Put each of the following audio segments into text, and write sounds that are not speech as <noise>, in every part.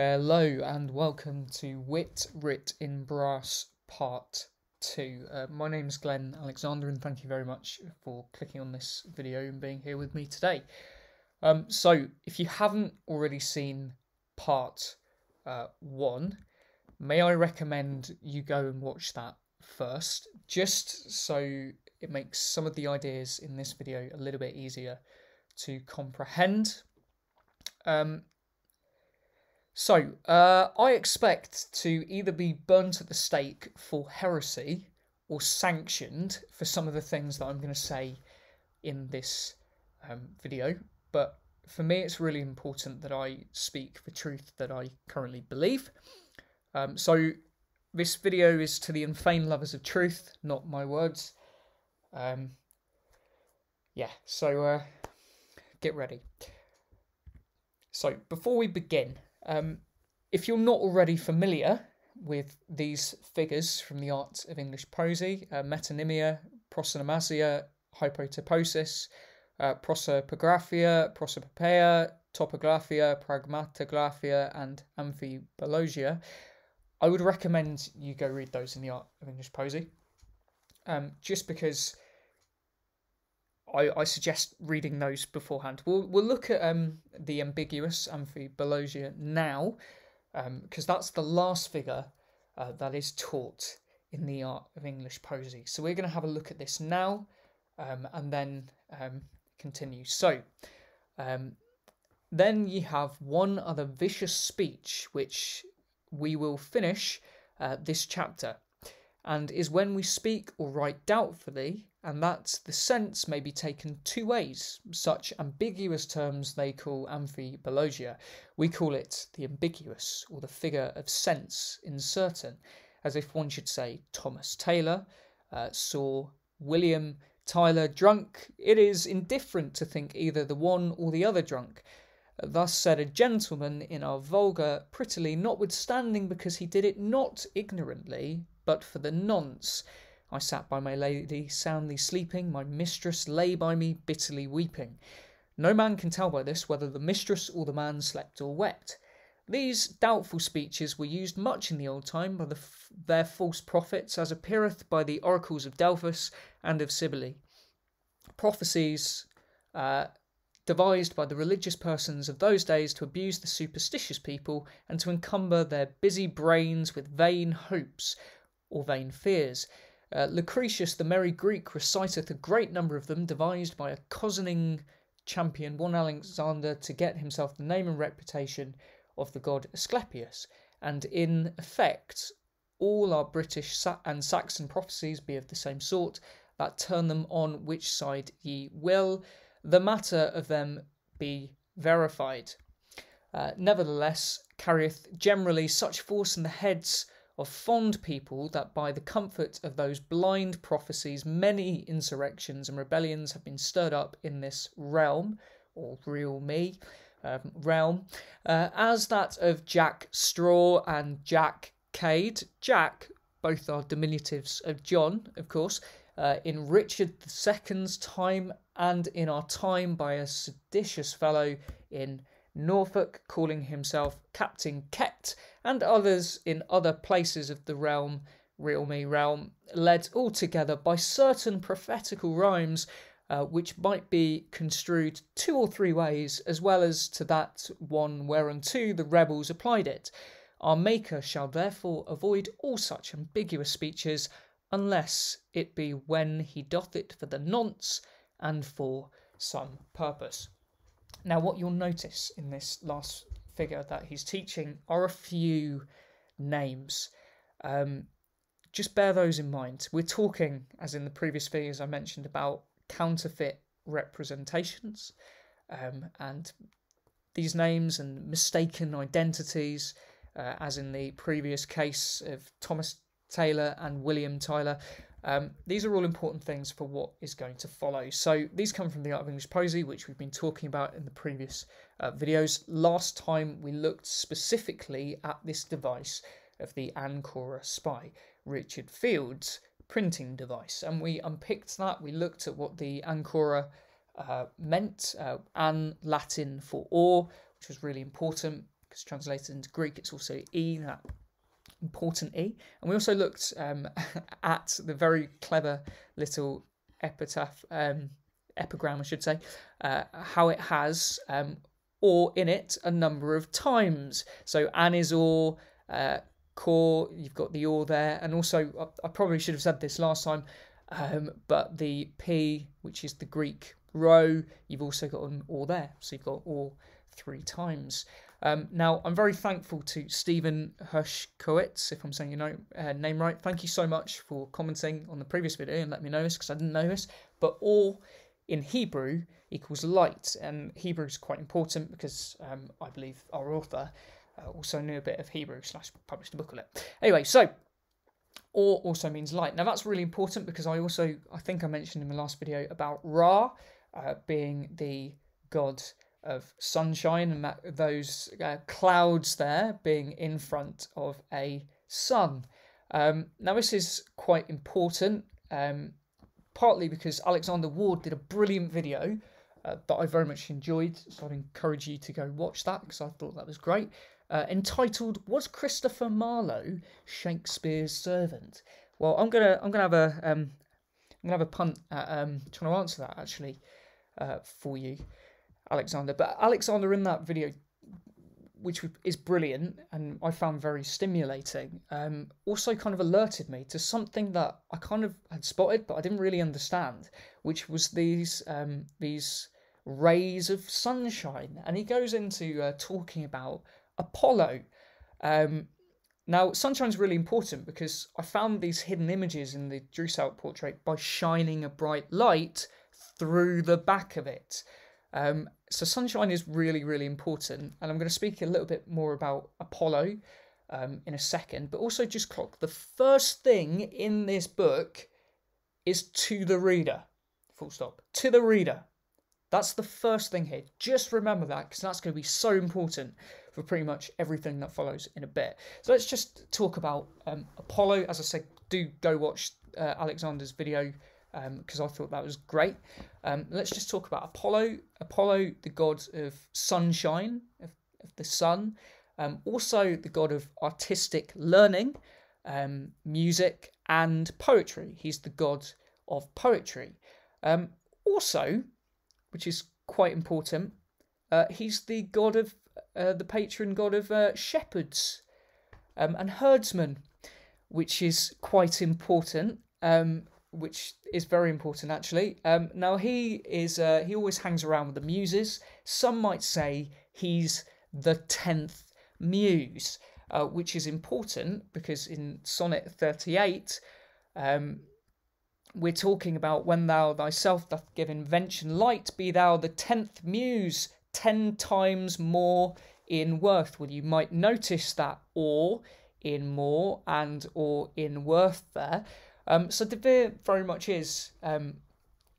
Hello and welcome to Wit Writ in Brass Part 2. Uh, my name is Glen Alexander and thank you very much for clicking on this video and being here with me today. Um, so, if you haven't already seen Part uh, 1, may I recommend you go and watch that first, just so it makes some of the ideas in this video a little bit easier to comprehend. Um, so, uh, I expect to either be burnt at the stake for heresy or sanctioned for some of the things that I'm going to say in this um, video. But for me, it's really important that I speak the truth that I currently believe. Um, so, this video is to the unfeigned lovers of truth, not my words. Um, yeah, so uh, get ready. So, before we begin, um, if you're not already familiar with these figures from the art of English poesy, uh, metonymia, prosonomasia, hypotyposis, uh, prosopographia, prosopopoeia, topographia, pragmatographia, and amphibologia, I would recommend you go read those in the art of English poesy. Um, just because I, I suggest reading those beforehand. We'll we'll look at um the ambiguous amphibologia now, because um, that's the last figure uh, that is taught in the art of English poesy. So we're going to have a look at this now, um, and then um, continue. So, um, then you have one other vicious speech which we will finish uh, this chapter, and is when we speak or write doubtfully and that the sense may be taken two ways. Such ambiguous terms they call amphibologia. We call it the ambiguous, or the figure of sense in certain, as if one should say Thomas Taylor uh, saw William Tyler drunk. It is indifferent to think either the one or the other drunk. Thus said a gentleman in our vulgar prettily, notwithstanding because he did it not ignorantly, but for the nonce I sat by my lady soundly sleeping, my mistress lay by me bitterly weeping. No man can tell by this whether the mistress or the man slept or wept. These doubtful speeches were used much in the old time by the their false prophets, as appeareth by the oracles of Delphus and of Cybele. Prophecies uh, devised by the religious persons of those days to abuse the superstitious people and to encumber their busy brains with vain hopes or vain fears. Uh, Lucretius, the merry Greek, reciteth a great number of them, devised by a cozening champion, one Alexander, to get himself the name and reputation of the god Asclepius. And in effect, all our British and Saxon prophecies be of the same sort, that turn them on which side ye will, the matter of them be verified. Uh, nevertheless, carrieth generally such force in the heads of fond people that by the comfort of those blind prophecies many insurrections and rebellions have been stirred up in this realm, or real me, um, realm, uh, as that of Jack Straw and Jack Cade. Jack, both are diminutives of John, of course, uh, in Richard II's time and in our time by a seditious fellow in Norfolk calling himself Captain Kett, and others in other places of the realm, real me realm, led altogether by certain prophetical rhymes uh, which might be construed two or three ways, as well as to that one whereunto the rebels applied it. Our Maker shall therefore avoid all such ambiguous speeches, unless it be when he doth it for the nonce and for some purpose. Now, what you'll notice in this last figure that he's teaching are a few names. Um, just bear those in mind. We're talking, as in the previous figures I mentioned, about counterfeit representations um, and these names and mistaken identities, uh, as in the previous case of Thomas Taylor and William Tyler. Um, these are all important things for what is going to follow. So these come from the Art of English Poesy, which we've been talking about in the previous uh, videos. Last time we looked specifically at this device of the Ancora Spei, Richard Field's printing device, and we unpicked that. We looked at what the Ancora uh, meant, uh, an Latin for or, which was really important. because translated into Greek, it's also E, that important E. And we also looked um, <laughs> at the very clever little epitaph, um, epigram, I should say, uh, how it has um, or in it a number of times. So an is or, uh, core, you've got the or there, and also I, I probably should have said this last time, um, but the P, which is the Greek rho, you've also got an or there, so you've got or three times. Um, now, I'm very thankful to Stephen Hershkowitz, if I'm saying your name, uh, name right. Thank you so much for commenting on the previous video and let me know this because I didn't know this. But or in Hebrew equals light, and Hebrew is quite important because um, I believe our author uh, also knew a bit of Hebrew slash published a book on it. Anyway, so or also means light. Now that's really important because I also I think I mentioned in the last video about Ra uh, being the god of sunshine and those uh, clouds there being in front of a sun. Um, now this is quite important, um, partly because Alexander Waugh did a brilliant video uh, that I very much enjoyed, so I'd encourage you to go watch that because I thought that was great. Uh, entitled "Was Christopher Marlowe Shakespeare's Servant?" Well, I'm gonna I'm gonna have a um, I'm gonna have a punt at um, trying to answer that actually uh, for you. Alexander. But Alexander in that video, which is brilliant and I found very stimulating, um, also kind of alerted me to something that I kind of had spotted, but I didn't really understand, which was these um, these rays of sunshine. And he goes into uh, talking about Apollo. Um, now, sunshine's really important because I found these hidden images in the Droeshout portrait by shining a bright light through the back of it. Um, so sunshine is really, really important, and I'm going to speak a little bit more about Apollo um, in a second. But also, just clock the first thing in this book is to the reader. Full stop. To the reader. That's the first thing here. Just remember that because that's going to be so important for pretty much everything that follows in a bit. So let's just talk about um, Apollo. As I said, do go watch uh, Alexander's video because um, I thought that was great. Um, let's just talk about Apollo. Apollo, the god of sunshine, of, of the sun, um, also the god of artistic learning, um, music, and poetry. He's the god of poetry. Um, also, which is quite important, uh, he's the god of uh, the patron god of uh, shepherds um, and herdsmen, which is quite important. Um, which is very important actually. Um, now he is uh, he always hangs around with the muses. Some might say he's the tenth muse, uh, which is important because in Sonnet thirty eight. Um, we're talking about when thou thyself doth give invention light, be thou the tenth muse, ten times more in worth. Well, you might notice that or in more and or in worth there. Um, so De Vere very much is um,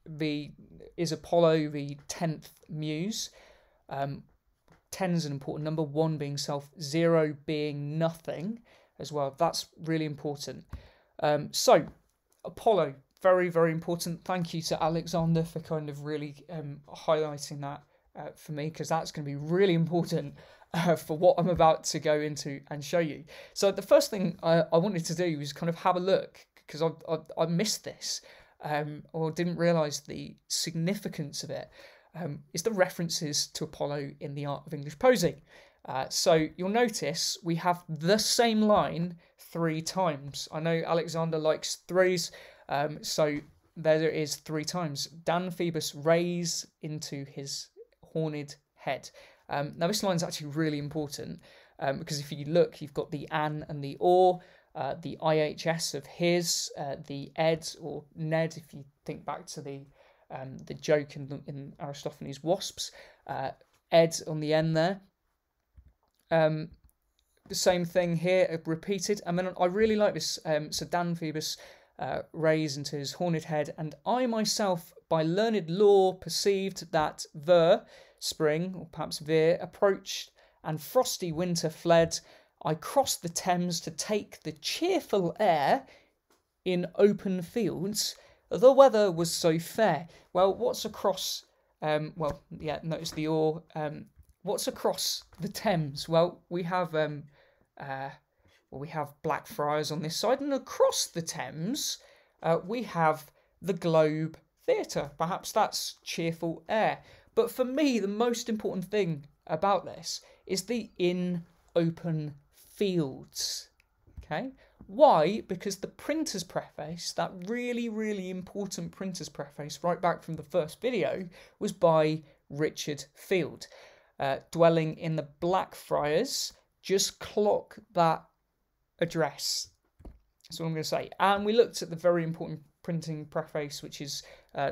the is Apollo the tenth muse. Um, ten is an important number. One being self, zero being nothing as well. That's really important. Um, so Apollo, very very important. Thank you to Alexander for kind of really um, highlighting that uh, for me because that's going to be really important uh, for what I'm about to go into and show you. So the first thing I, I wanted to do was kind of have a look because I, I, I missed this um, or didn't realise the significance of it. Um, is the references to Apollo in the art of English poesy. Uh, so you'll notice we have the same line three times. I know Alexander likes threes, um, so there it is three times. Dan Phoebus raise into his horned head. Um, now this line is actually really important um, because if you look, you've got the an and the or. Uh, the IHS of his, uh, the Ed or Ned, if you think back to the um, the joke in, in Aristophanes' Wasps, uh, Ed on the end there. Um, the same thing here, uh, repeated. I mean, I really like this. Um, so Dan Phoebus uh, raised into his horned head, and I myself, by learned law, perceived that the spring, or perhaps Veer, approached, and frosty winter fled, I crossed the Thames to take the cheerful air in open fields. The weather was so fair. Well, what's across? Um, well, yeah, notice the or. Um, what's across the Thames? Well, we have um, uh, well, we have Blackfriars on this side, and across the Thames, uh, we have the Globe Theatre. Perhaps that's cheerful air. But for me, the most important thing about this is the in open fields. Okay, why? Because the printer's preface, that really, really important printer's preface, right back from the first video, was by Richard Field. Uh, dwelling in the Blackfriars, just clock that address. That's what I'm going to say. And we looked at the very important printing preface, which is uh,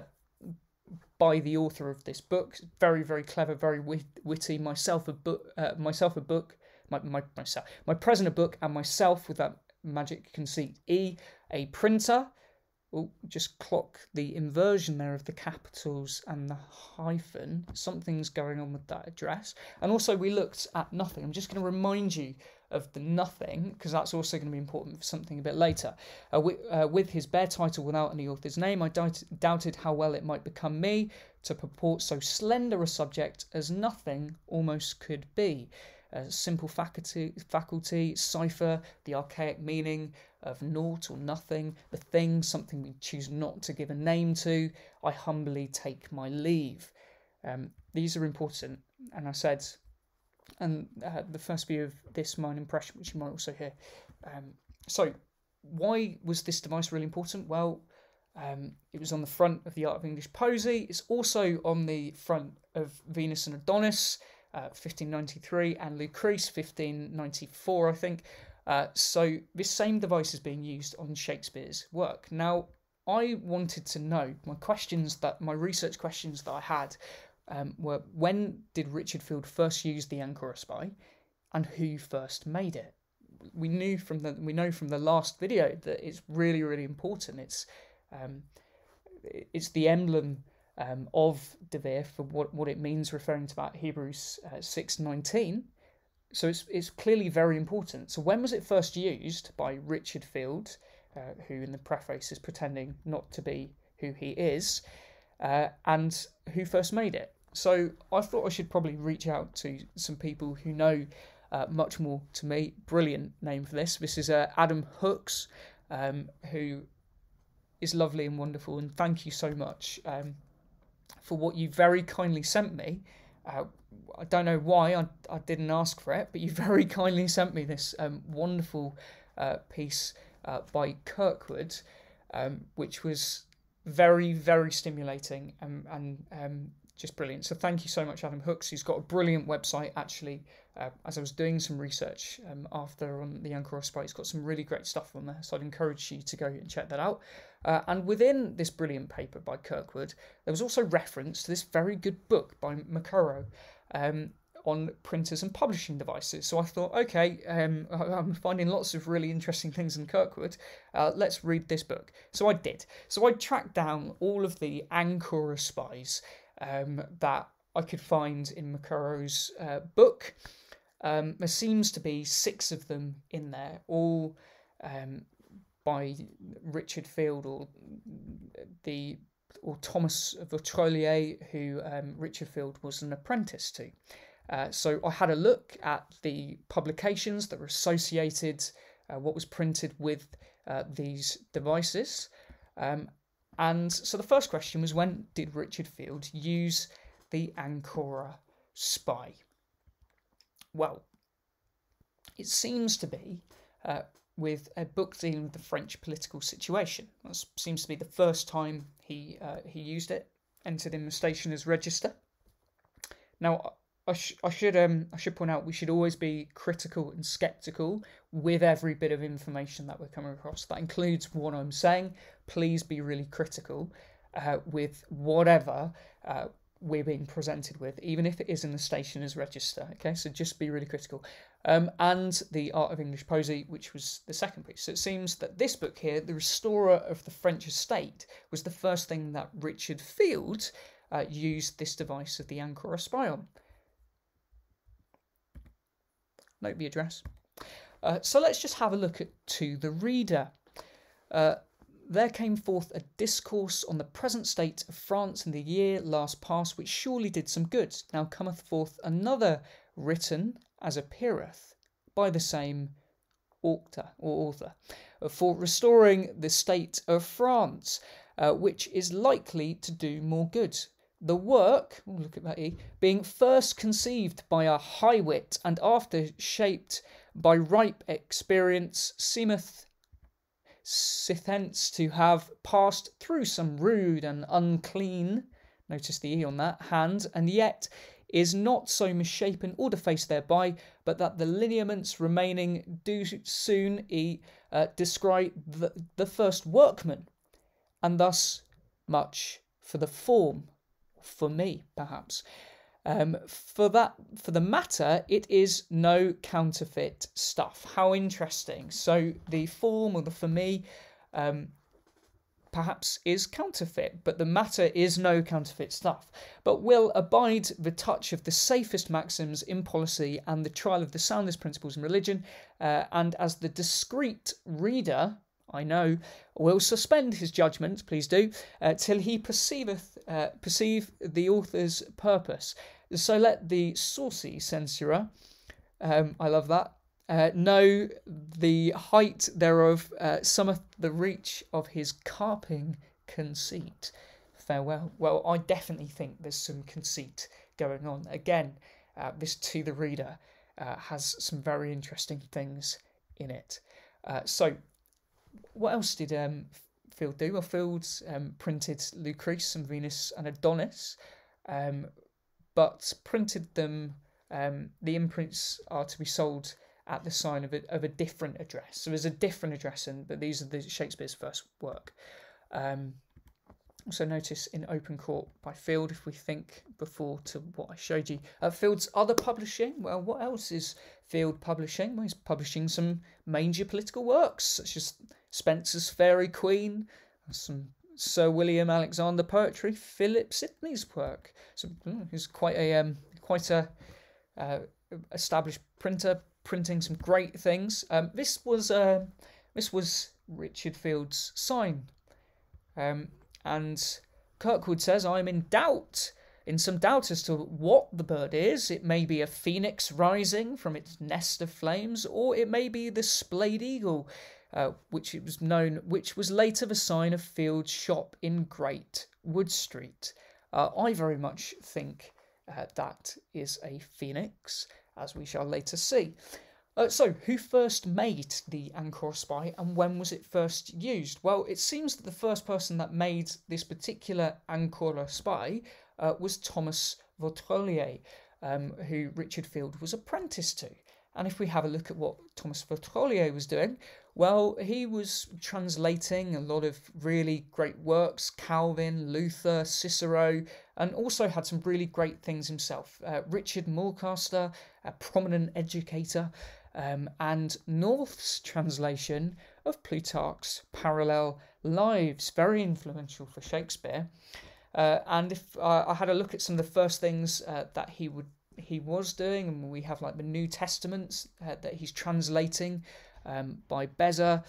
by the author of this book. Very, very clever, very wit- witty. Myself a book, uh, myself a book, my, my myself, my present a book, and myself with that magic conceit. E, a printer. Oh, just clock the inversion there of the capitals and the hyphen. Something's going on with that address. And also, we looked at nothing. I'm just going to remind you of the nothing because that's also going to be important for something a bit later. Uh, with, uh, with, his bare title without any author's name, I doubt, doubted how well it might become me to purport so slender a subject as nothing almost could be simple faculty, faculty, cipher, the archaic meaning of naught or nothing, the thing, something we choose not to give a name to. I humbly take my leave. Um, these are important, and I said, and uh, the first view of this mind impression, which you might also hear. Um, so, why was this device really important? Well, um, it was on the front of the Art of English Poesy. It's also on the front of Venus and Adonis. 1593, uh, and Lucrece 1594, I think. Uh, so this same device is being used on Shakespeare's work. Now, I wanted to know my questions that my research questions that I had um, were when did Richard Field first use the Ancora Spei, and who first made it? We knew from the we know from the last video that it's really really important. It's um, it's the emblem um, of De Vere for what, what it means, referring to that Hebrews uh, 6.19. So it's, it's clearly very important. So when was it first used by Richard Field, uh, who in the preface is pretending not to be who he is, uh, and who first made it? So I thought I should probably reach out to some people who know uh, much more to me. Brilliant name for this. This is uh, Adam Hooks, um, who is lovely and wonderful, and thank you so much. Um, for what you very kindly sent me. Uh, I don't know why I, I didn't ask for it, but you <laughs> very kindly sent me this um, wonderful uh, piece uh, by Kirkwood, um, which was very, very stimulating and, and um, just brilliant. So thank you so much, Adam Hooks. He's got a brilliant website actually. Uh, as I was doing some research um, after on the Ancora Spei, he's got some really great stuff on there. So I'd encourage you to go and check that out. Uh, and within this brilliant paper by Kirkwood, there was also reference to this very good book by McKerrow um, on printers and publishing devices. So I thought, okay, um, I'm finding lots of really interesting things in Kirkwood. Uh, let's read this book. So I did. So I tracked down all of the Ankara spies um, that I could find in McKerrow's uh, book. Um, there seems to be six of them in there, all um, by Richard Field or the or Thomas Vautrolier, who um, Richard Field was an apprentice to. Uh, so I had a look at the publications that were associated, uh, what was printed with uh, these devices. Um, and so the first question was when did Richard Field use the Ancora spei? Well, it seems to be uh, with a book dealing with the French political situation. That seems to be the first time he uh, he used it, entered in the stationer's register. Now, I, sh- I should um I should point out we should always be critical and skeptical with every bit of information that we're coming across. That includes what I'm saying. Please be really critical uh, with whatever uh, we're being presented with, even if it is in the stationer's register. Okay, so just be really critical. Um, and the Art of English Poesy, which was the second piece. So it seems that this book here, The Restorer of the French Estate, was the first thing that Richard Field uh, used this device of the Ancora spei on. Note the address. Uh, so let's just have a look at To the Reader. Uh, there came forth a discourse on the present state of France in the year last past, which surely did some good. Now cometh forth another written as appeareth by the same author or author for restoring the state of France, uh, which is likely to do more good. The work, oh, look at that E, being first conceived by a high wit and after shaped by ripe experience, seemeth sithence to have passed through some rude and unclean, notice the E on that, hand, and yet is not so misshapen or defaced thereby, but that the lineaments remaining do soon e uh, describe the, the first workman, and thus much for the form, for me perhaps. Um, for that, for the matter, it is no counterfeit stuff. How interesting! So the form or the for me, um, perhaps is counterfeit, but the matter is no counterfeit stuff, but will abide the touch of the safest maxims in policy and the trial of the soundest principles in religion, uh, and as the discreet reader I know, will suspend his judgment, please do, uh, till he perceiveth uh, perceive the author's purpose. So let the saucy censurer, um, I love that, uh, know the height thereof, uh, summeth the reach of his carping conceit. Farewell. Well, I definitely think there's some conceit going on. Again, uh, this to the reader uh, has some very interesting things in it. Uh, so, what else did um, Field do? Well, um, printed Lucrece and Venus and Adonis. Um, but printed them. Um, the imprints are to be sold at the sign of a, of a different address. So there's a different address, and but these are the Shakespeare's first work. Um, notice in Open Court by Field, if we think before to what I showed you. Uh, Field's other publishing, well, what else is Field publishing? Well, he's publishing some major political works, such as Spenser's Faerie Queen, some Sir William Alexander poetry, Philip Sidney's work. So hmm, he's quite a um, quite a uh, established printer, printing some great things. Um, this was uh, this was Richard Field's sign, um, and Kirkwood says, "I'm in doubt." In some doubt as to what the bird is, it may be a phoenix rising from its nest of flames, or it may be the splayed eagle uh, which it was known, which was later the sign of Field's shop in Great Wood Street. Uh, I very much think uh, that is a phoenix, as we shall later see. Uh, so, who first made the Ancora spei and when was it first used? Well, it seems that the first person that made this particular Ancora spei uh, was Thomas Vautrolier, um, who Richard Field was apprenticed to. And if we have a look at what Thomas Vautrolier was doing, well, he was translating a lot of really great works Calvin, Luther, Cicero, and also had some really great things himself. Uh, Richard Mulcaster, a prominent educator, um, and North's translation of Plutarch's Parallel Lives, very influential for Shakespeare. Uh, and if uh, I had a look at some of the first things uh, that he would he was doing, and we have like the New Testaments uh, that he's translating um, by Beza.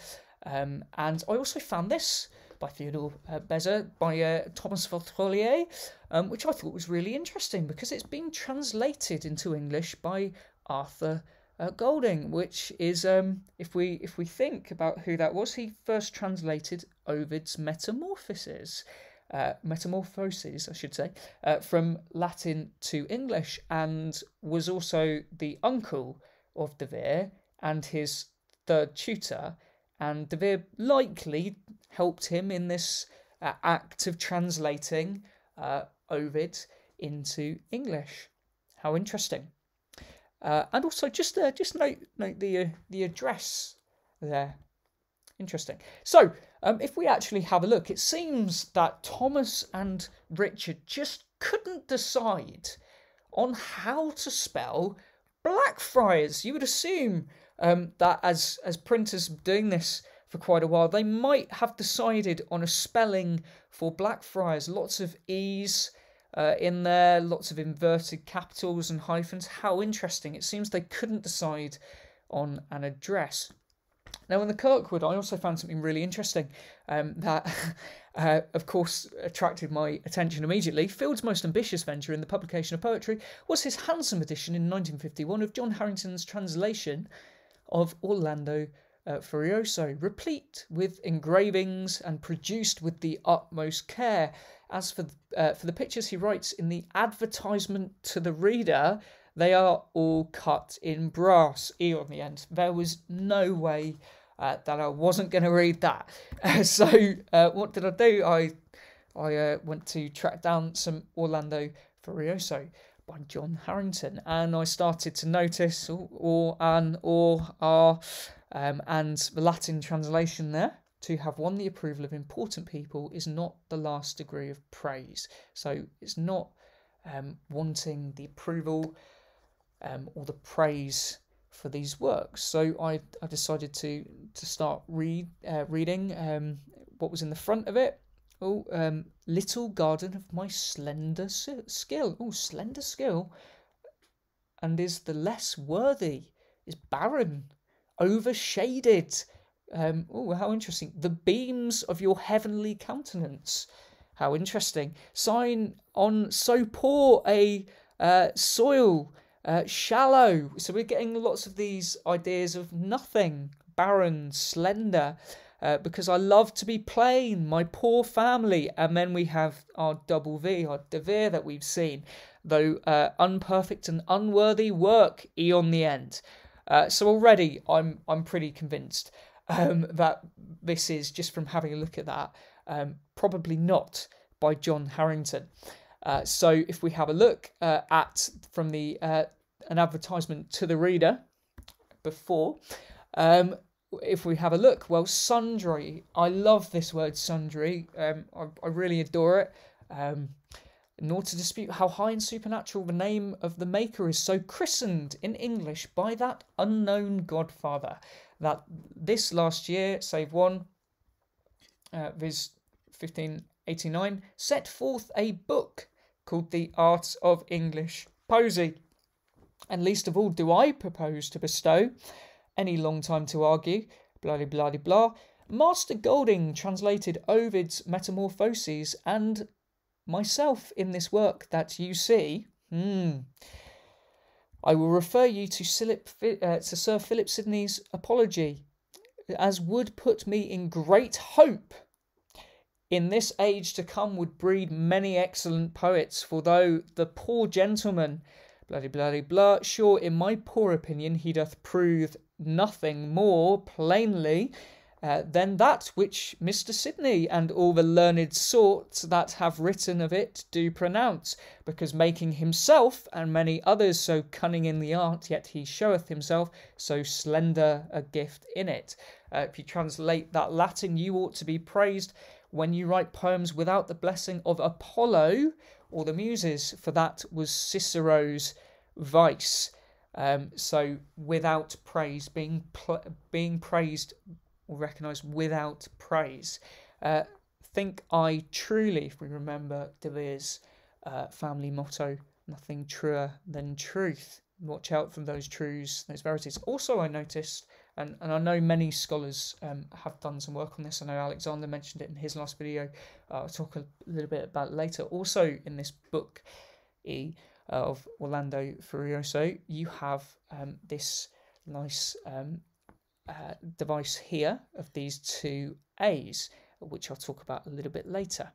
Um, and I also found this by Theodore uh, Beza by uh, Thomas Vautrolier, um, which I thought was really interesting because it's been translated into English by Arthur uh, Golding, which is um, if we if we think about who that was, he first translated Ovid's Metamorphoses uh, metamorphoses, I should say, uh, from Latin to English, and was also the uncle of De Vere and his third tutor. And De Vere likely helped him in this uh, act of translating uh, Ovid into English. How interesting! Uh, and also, just uh, just note note the the address there. Interesting. So, um, if we actually have a look, it seems that Thomas and Richard just couldn't decide on how to spell Blackfriars. You would assume um, that as as printers doing this for quite a while, they might have decided on a spelling for Blackfriars. Lots of e's uh, in there, lots of inverted capitals and hyphens. How interesting! It seems they couldn't decide on an address. Now, in the Kirkwood, I also found something really interesting um, that, <laughs> uh, of course, attracted my attention immediately. Field's most ambitious venture in the publication of poetry was his handsome edition in 1951 of John Harrington's translation of Orlando uh, Furioso, replete with engravings and produced with the utmost care. As for uh, for the pictures, he writes in the advertisement to the reader, they are all cut in brass. E on the end. There was no way uh, that I wasn't going to read that. <laughs> So uh, what did I do? I I uh, went to track down some Orlando Furioso by John Harrington, and I started to notice or, an or are um, and the Latin translation there to have won the approval of important people is not the last degree of praise. So it's not um, wanting the approval um, or the praise for these works. So I, I decided to to start read uh, reading um, what was in the front of it. Oh, um, little garden of my slender skill. Oh, slender skill, and is the less worthy, is barren, overshaded. Um, oh, how interesting! The beams of your heavenly countenance. How interesting! Sign on so poor a uh, soil uh, shallow. So we're getting lots of these ideas of nothing, barren, slender. Uh, because I love to be plain, my poor family, and then we have our double V, our Devere that we've seen, though uh, unperfect and unworthy work, E on the end. Uh, so already I'm I'm pretty convinced um, that this is just from having a look at that, um, probably not by John Harrington. Uh, so if we have a look uh, at from the uh, an advertisement to the reader before. Um, if we have a look, well, sundry. I love this word sundry. Um, I, I really adore it. Um, nor to dispute how high and supernatural the name of the Maker is, so christened in English by that unknown Godfather, that this last year, save one, uh, viz. 1589, set forth a book called The Art of English Poesy and least of all do I propose to bestow, any long time to argue, blah blah blah blah, Master Golding translated Ovid's Metamorphoses and myself in this work that you see. Hmm. I will refer you to, Philip, uh, to Sir Philip Sidney's apology, as would put me in great hope. In this age to come would breed many excellent poets, for though the poor gentleman bloody bloody blah. Sure, in my poor opinion, he doth prove nothing more plainly uh, than that which Mr. Sidney and all the learned sorts that have written of it do pronounce, because making himself and many others so cunning in the art, yet he showeth himself so slender a gift in it. Uh, if you translate that Latin, you ought to be praised when you write poems without the blessing of Apollo or the Muses, for that was Cicero's vice. Um, so without praise, being pl- being praised or recognised without praise. Uh, think I truly, if we remember De uh, family motto, nothing truer than truth. Watch out from those truths, those verities. Also, I noticed and, and I know many scholars um, have done some work on this. I know Alexander mentioned it in his last video. Uh, I'll talk a little bit about later. Also, in this book E of Orlando Furioso, you have um, this nice um, uh, device here of these two A's, which I'll talk about a little bit later.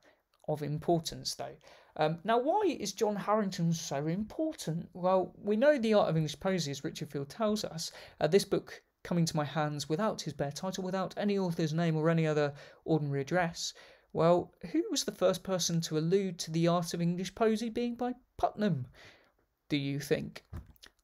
Of importance, though. Um, now, why is John Harrington so important? Well, we know the art of English poesy, as Richard Field tells us. Uh, this book coming to my hands without his bare title, without any author's name or any other ordinary address. Well, who was the first person to allude to the art of English poesy being by Putnam, do you think?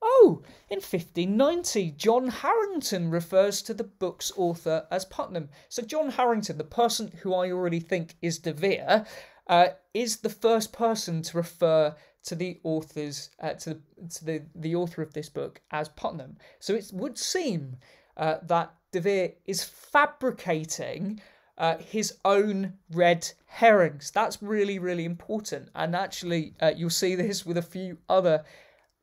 Oh, in 1590, John Harrington refers to the book's author as Putnam. So, John Harrington, the person who I already think is De Vere, uh, is the first person to refer to the author's uh, to, to the, the author of this book as Putnam. So it would seem uh, that De Vere is fabricating uh, his own red herrings. That's really, really important. And actually, uh, you'll see this with a few other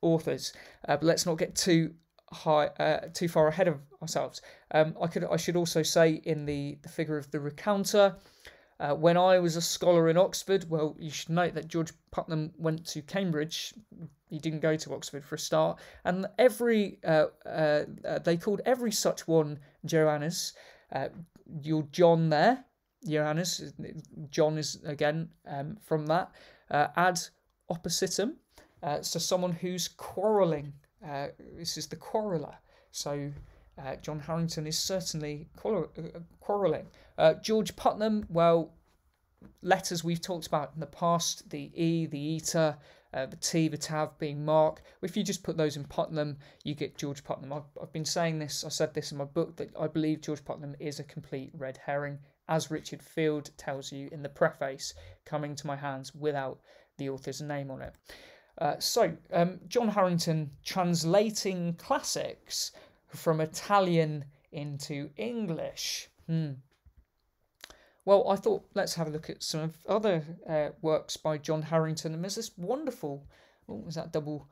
authors. Uh, but let's not get too high, uh, too far ahead of ourselves. Um, I could, I should also say in the the figure of the recounter. Uh, when I was a scholar in Oxford, well, you should note that George Putnam went to Cambridge. He didn't go to Oxford for a start, and every uh, they called every such one Joannes. Uh, your John there, Johannes. John is again um, from that. Uh, ad oppositum, so someone who's quarrelling. this is the quarreller. So uh, John Harrington is certainly quarrelling. Uh, George Putnam, well, letters we've talked about in the past, the E, the eta, uh, the T, the Tav being Mark. If you just put those in Putnam, you get George Putnam. I've, I've been saying this, I said this in my book, that I believe George Putnam is a complete red herring, as Richard Field tells you in the preface, coming to my hands without the author's name on it. Uh, so, um, John Harrington translating classics from Italian into English. Hmm. Well, I thought let's have a look at some of other uh, works by John Harrington, And there's this wonderful, what was that double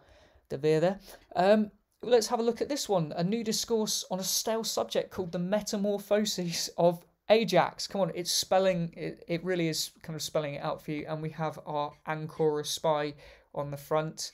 Devere there? Um, let's have a look at this one a new discourse on a stale subject called The Metamorphoses of Ajax. Come on, it's spelling, it, it really is kind of spelling it out for you. And we have our Ancora Spei on the front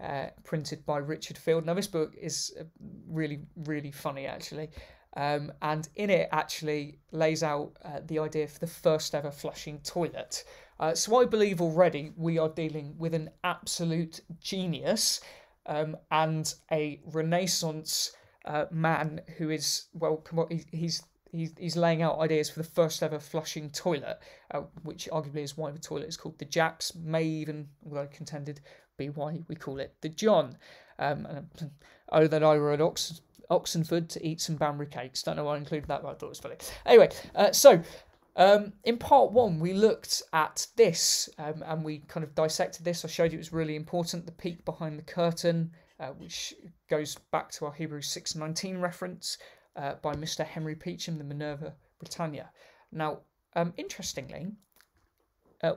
uh, printed by Richard Field. Now, this book is uh, really, really funny actually. Um, and in it actually lays out uh, the idea for the first ever flushing toilet. Uh, so I believe already we are dealing with an absolute genius um, and a Renaissance uh, man who is well, come on, he, he's he's laying out ideas for the first ever flushing toilet, uh, which arguably is why the toilet is called the jakes. May even, although contended, be why we call it the John. Um, and, <laughs> oh, that I were at Ox- Oxenford to eat some Banbury cakes. Don't know why I included that, but I thought it was funny. Anyway, uh, so um, in part one, we looked at this um, and we kind of dissected this. I showed you it was really important the peek behind the curtain, uh, which goes back to our Hebrews 6:19 reference uh, by Mr. Henry Peacham, the Minerva Britannia. Now, um, interestingly,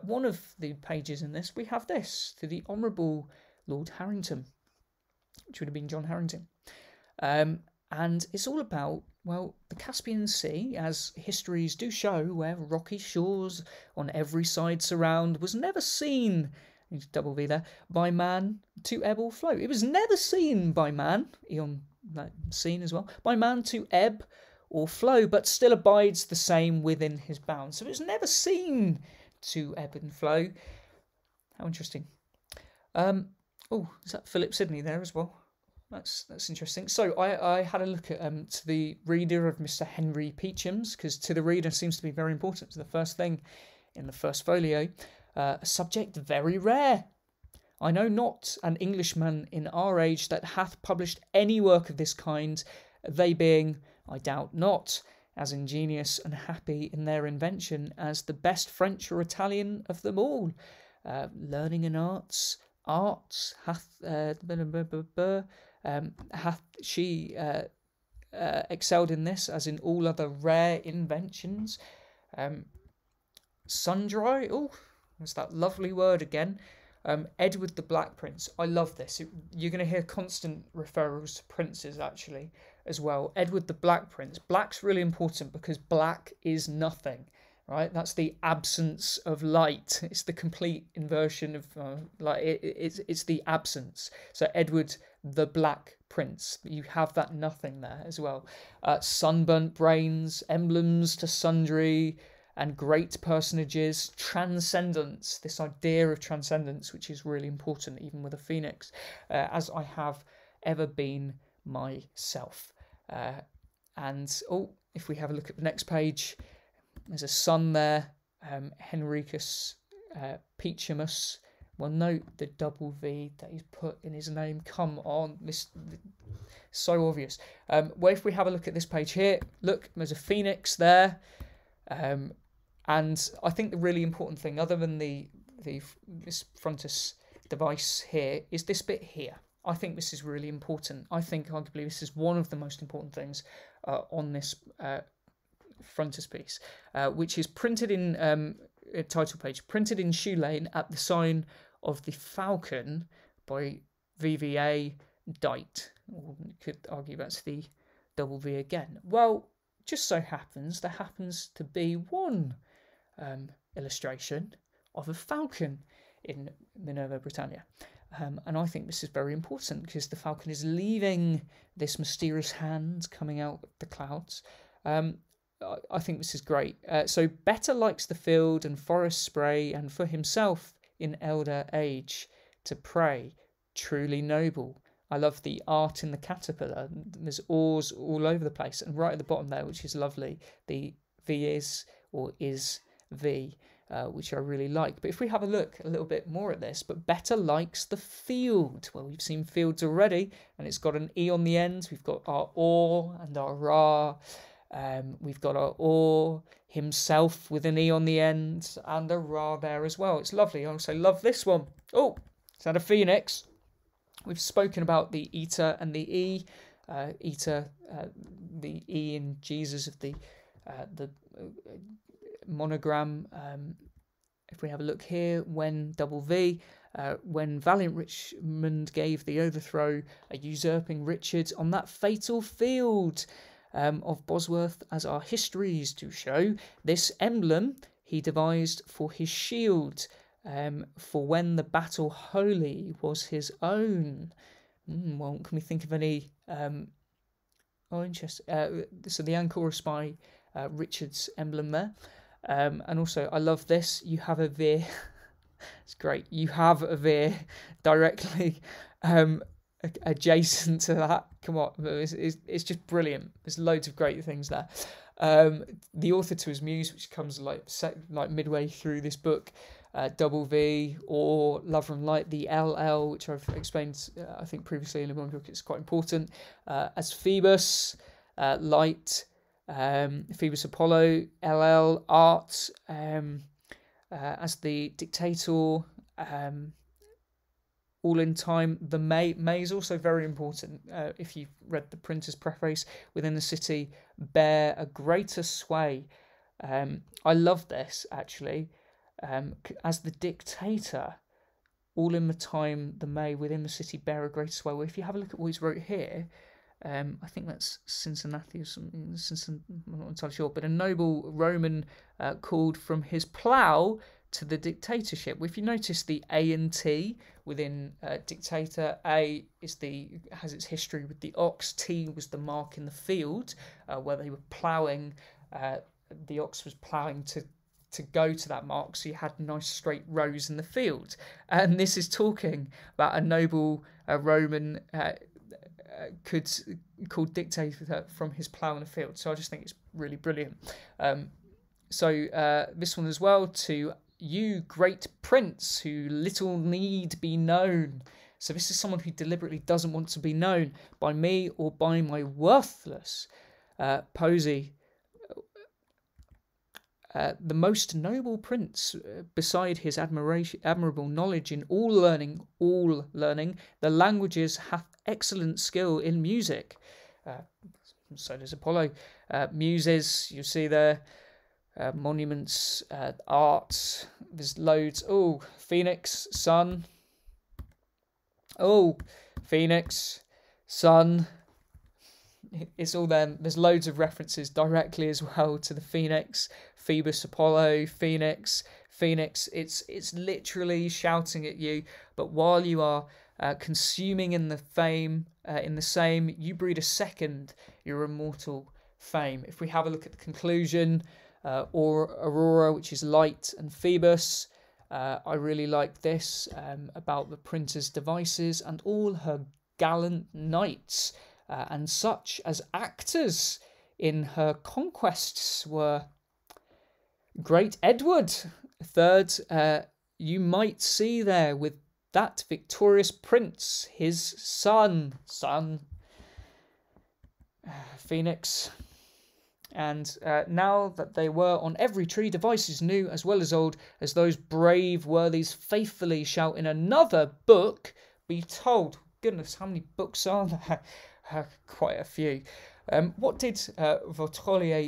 one of the pages in this, we have this to the Honourable Lord Harrington, which would have been John Harrington. Um, and it's all about, well, the Caspian Sea, as histories do show, where rocky shores on every side surround, was never seen, double V there, by man to ebb or flow. It was never seen by man, Eon that seen as well, by man to ebb or flow, but still abides the same within his bounds. So it was never seen to ebb and flow. How interesting. Um, oh, is that Philip Sidney there as well? That's that's interesting. So I, I had a look at um to the reader of Mr. Henry Peacham's because to the reader seems to be very important. The first thing in the first folio. Uh, a subject very rare. I know not an Englishman in our age that hath published any work of this kind, they being, I doubt not, as ingenious and happy in their invention as the best French or Italian of them all. Uh, learning and arts, arts hath uh, um, hath she uh, uh, excelled in this as in all other rare inventions. Um, sundry, oh, that's that lovely word again. Um, Edward the Black Prince. I love this. It, you're going to hear constant referrals to princes actually as well. Edward the Black Prince. Black's really important because black is nothing, right? That's the absence of light. It's the complete inversion of uh, like it, it's it's the absence. So Edward the Black Prince. You have that nothing there as well. Uh, sunburnt brains, emblems to sundry and great personages, transcendence, this idea of transcendence, which is really important even with a phoenix, uh, as I have ever been myself. Uh, and oh, if we have a look at the next page, there's a son there, um, Henricus uh. Well, note the double V that he's put in his name. Come on, this so obvious. Um, well, if we have a look at this page here, look, there's a phoenix there. Um, and I think the really important thing, other than the the this frontis device here, is this bit here. I think this is really important. I think arguably this is one of the most important things uh, on this uh, frontispiece, uh, which is printed in um, title page, printed in Shoe Lane at the sign of the Falcon by VVA Dight. you could argue that's the double V again. Well, just so happens there happens to be one um, illustration of a falcon in Minerva Britannia. Um, and I think this is very important because the falcon is leaving this mysterious hand coming out of the clouds. Um, I, think this is great. Uh, so, better likes the field and forest spray, and for himself in elder age to pray, truly noble. I love the art in the caterpillar. There's oars all over the place, and right at the bottom there, which is lovely, the V is or is V uh, which I really like. But if we have a look a little bit more at this, but better likes the field. Well, we've seen fields already, and it's got an E on the end. We've got our or and our ra. Um, we've got our or himself with an E on the end and a ra there as well. It's lovely. I also love this one. Oh, is that a phoenix? We've spoken about the eta and the E. Uh, eta, uh, the E in Jesus of the uh, the uh, monogram. Um, if we have a look here, when double V, uh, when valiant Richmond gave the overthrow, a usurping Richard on that fatal field um, of Bosworth, as our histories to show, this emblem he devised for his shield, um, for when the battle holy was his own. Mm, well, can we think of any? Um, oh, interesting. Uh, so the Ancora Spei, uh, Richard's emblem there. Um, and also, I love this. You have a veer. <laughs> it's great. You have a veer directly <laughs> um, adjacent to that. Come on, it's, it's, it's, just brilliant. There's loads of great things there. Um, the author to his muse, which comes like set, like midway through this book, uh, double V or Love and Light, the LL, which I've explained, uh, I think previously in the book, it's quite important. Uh, as Phoebus, uh, Light, um, Phoebus Apollo, LL, Art, um, uh, as the dictator, um, all in time. The May May is also very important. Uh, if you've read the printer's preface, within the city, bear a greater sway. Um, I love this actually. Um, as the dictator, all in the time, the May within the city bear a greater sway. Well, if you have a look at what he's wrote here, um, I think that's Cincinnati or something. Cincinnati, I'm not entirely sure. But a noble Roman uh, called from his plough to the dictatorship. If you notice the A and T within uh, dictator, A is the has its history with the ox. T was the mark in the field uh, where they were ploughing. Uh, the ox was ploughing to to go to that mark, so you had nice straight rows in the field. And this is talking about a noble uh, Roman uh, could called dictator from his plough in the field. So I just think it's really brilliant. Um, so uh, this one as well to you, great prince, who little need be known. So this is someone who deliberately doesn't want to be known by me or by my worthless uh, poesy. Uh, the most noble prince, uh, beside his admiration, admirable knowledge in all learning, all learning, the languages hath excellent skill in music. Uh, so does Apollo. Uh, muses, you see there, uh, monuments, uh, art. There's loads. Oh, Phoenix, Sun. Oh, Phoenix, Sun. It's all there. There's loads of references directly as well to the Phoenix, Phoebus, Apollo, Phoenix, Phoenix. It's it's literally shouting at you. But while you are uh, consuming in the fame, uh, in the same, you breed a second, your immortal fame. If we have a look at the conclusion, uh, or Aurora, which is light, and Phoebus, uh, I really like this um, about the printer's devices and all her gallant knights, uh, and such as actors in her conquests were Great Edward, third, uh, you might see there with that victorious prince, his son, son, Phoenix. And uh, now that they were on every tree, devices new as well as old, as those brave worthies faithfully shall in another book be told. Goodness, how many books are there? <laughs> Uh, quite a few. Um, what did uh,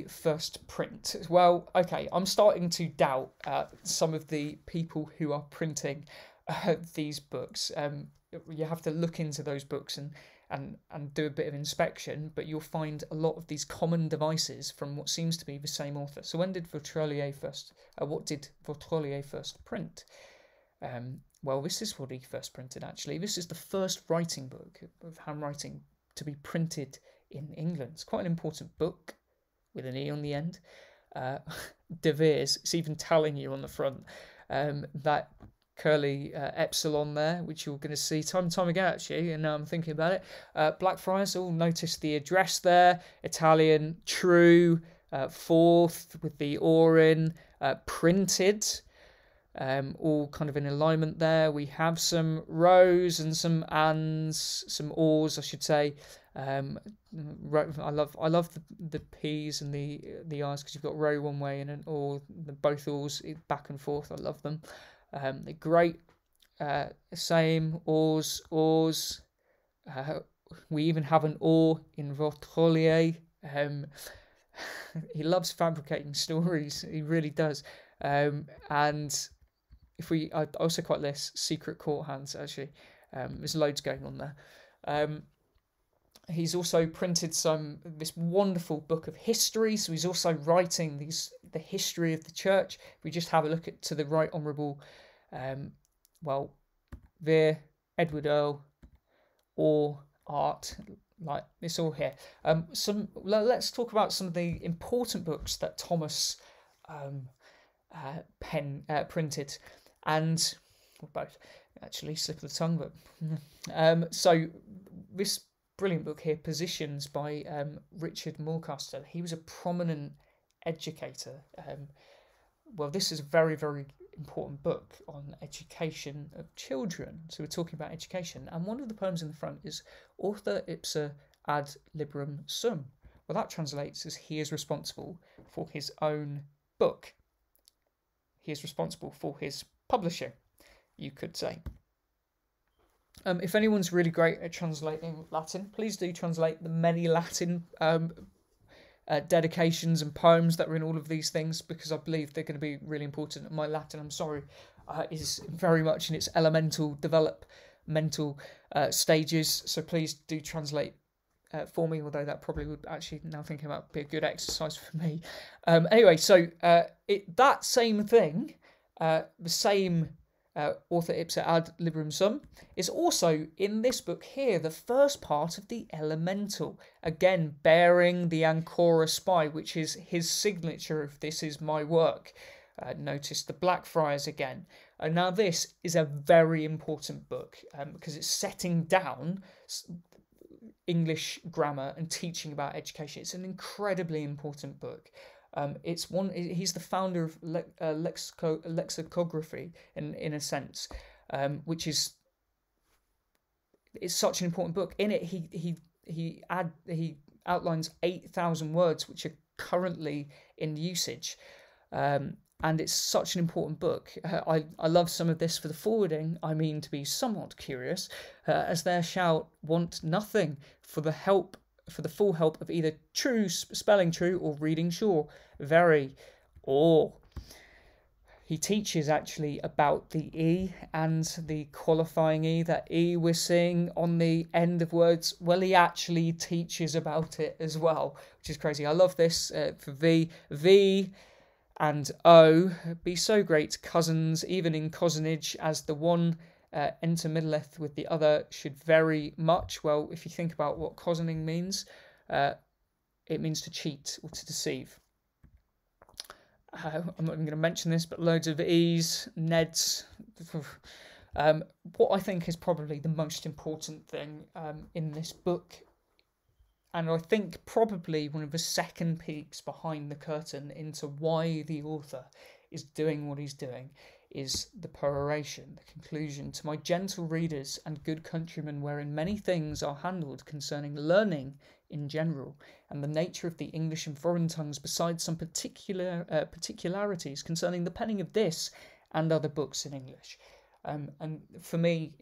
first print? Well, okay, I'm starting to doubt uh, some of the people who are printing uh, these books. Um, you have to look into those books and and and do a bit of inspection, but you'll find a lot of these common devices from what seems to be the same author. So when did Vautrolier first? Uh, what did Vautrolier first print? Um, well, this is what he first printed. Actually, this is the first writing book of handwriting to be printed in England. It's quite an important book with an e on the end. Uh, <laughs> De Vere's, it's even telling you on the front um, that curly uh, epsilon there, which you're going to see time and time again actually. And now I'm thinking about it. Uh, Blackfriars, all notice the address there. Italian, true, uh, fourth with the or in, uh, printed. Um, all kind of in alignment there. We have some rows and some ands, some ors, I should say. Um, I love I love the, the p's and the the r's because you've got row one way and an or the both ors back and forth. I love them. Um, they're great. Uh, same ors, ors. Uh, we even have an or in Vautrolier. Um, <laughs> he loves fabricating stories. He really does. Um, and if we, I also quite this secret court hands actually. Um, there's loads going on there. Um, he's also printed some this wonderful book of history. So he's also writing these the history of the church. If we just have a look at to the right honourable um, well, Vere, Edward Earle, or art, like it's all here. Um, some let's talk about some of the important books that Thomas um, uh, pen uh, printed, and well, both actually slip of the tongue, but <laughs> um, so this brilliant book here, Positions by um, Richard Mulcaster. He was a prominent educator. Um, well, this is a very very important book on education of children. So we're talking about education, and one of the poems in the front is "Author ipsa ad librum sum." Well, that translates as "He is responsible for his own book." He is responsible for his publishing, you could say. Um, if anyone's really great at translating Latin, please do translate the many Latin um, uh, dedications and poems that are in all of these things because I believe they're going to be really important. My Latin, I'm sorry, uh, is very much in its elemental developmental uh, stages. So please do translate uh, for me, although that probably would actually, now thinking about, be a good exercise for me. Um, anyway, so uh, it that same thing, uh, the same uh, author ipsa ad librum sum, is also in this book here, the first part of the Elemental, again bearing the Ancora spei, which is his signature of this is my work. Uh, notice the Blackfriars again. And now this is a very important book um, because it's setting down English grammar and teaching about education. It's an incredibly important book. Um, it's one. He's the founder of le- uh, lexico- lexicography in in a sense, um, which is it's such an important book. In it, he he he add he outlines eight thousand words which are currently in usage. Um, and it's such an important book. Uh, I, I love some of this for the forwarding. I mean, to be somewhat curious, uh, as there shall want nothing for the help for the full help of either true spelling true or reading sure. Very. Or he teaches actually about the e and the qualifying e that e we're seeing on the end of words. Well he actually teaches about it as well which is crazy. I love this uh, for v. V and o. Be so great cousins even in cousinage as the one uh, intermiddleth with the other should vary much. Well, if you think about what cozening means, uh, it means to cheat or to deceive. Uh, I'm not even going to mention this, but loads of E's, Neds. <sighs> Um, what I think is probably the most important thing um, in this book, and I think probably one of the second peaks behind the curtain into why the author is doing what he's doing, is the peroration, the conclusion to my gentle readers and good countrymen, wherein many things are handled concerning learning in general, and the nature of the English and foreign tongues, besides some particular uh, particularities concerning the penning of this and other books in English. Um, and for me,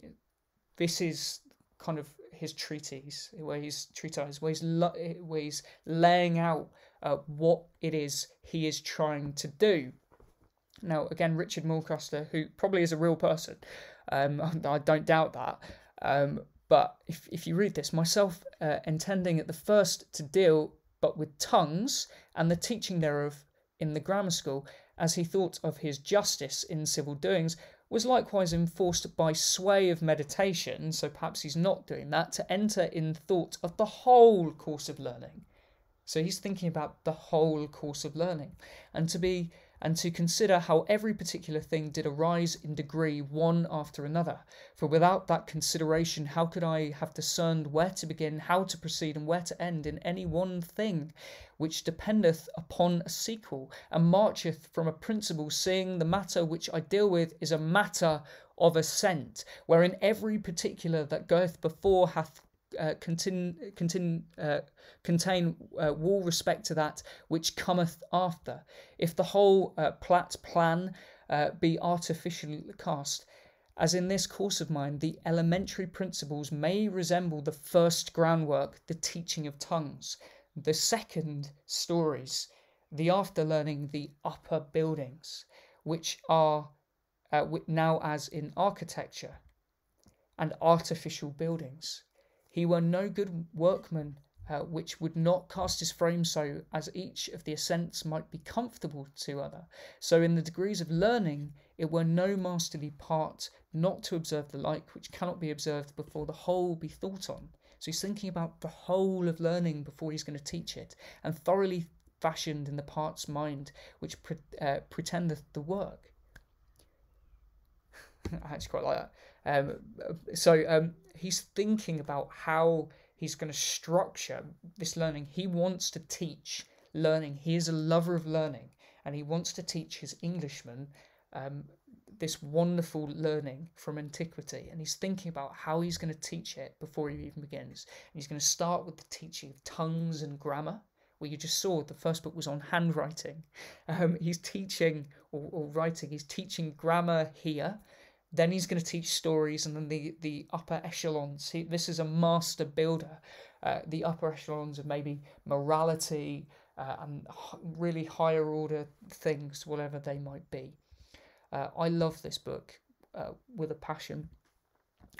this is kind of his treatise, where he's treatise, where he's, where he's laying out uh, what it is he is trying to do now, again, Richard Mulcaster, who probably is a real person, um, <laughs> I don't doubt that, um, But if, if you read this, myself uh, intending at the first to deal but with tongues and the teaching thereof in the grammar school, as he thought of his justice in civil doings, was likewise enforced by sway of meditation, so perhaps he's not doing that, to enter in thought of the whole course of learning. So he's thinking about the whole course of learning, and to be and to consider how every particular thing did arise in degree one after another. For without that consideration, how could I have discerned where to begin, how to proceed, and where to end in any one thing, which dependeth upon a sequel, and marcheth from a principle, seeing the matter which I deal with is a matter of assent, wherein every particular that goeth before hath uh, contain, contain, uh, contain uh, all respect to that which cometh after. If the whole uh, plat plan uh, be artificially cast, as in this course of mine, the elementary principles may resemble the first groundwork, the teaching of tongues, the second stories, the after learning, the upper buildings, which are uh, now as in architecture and artificial buildings he were no good workman uh, which would not cast his frame so as each of the ascents might be comfortable to other. So in the degrees of learning, it were no masterly part not to observe the like which cannot be observed before the whole be thought on. So he's thinking about the whole of learning before he's going to teach it, and thoroughly fashioned in the part's mind which pre- uh, pretendeth the work. <laughs> I actually quite like that. Um, so um, he's thinking about how he's going to structure this learning. He wants to teach learning. He is a lover of learning, and he wants to teach his Englishmen um, this wonderful learning from antiquity. And he's thinking about how he's going to teach it before he even begins. And he's going to start with the teaching of tongues and grammar. Well, you just saw the first book was on handwriting. <laughs> Um, he's teaching or, or writing. He's teaching grammar here then he's going to teach stories, and then the the upper echelons. He, this is a master builder. Uh, the upper echelons of maybe morality uh, and really higher order things, whatever they might be. Uh, I love this book uh, with a passion.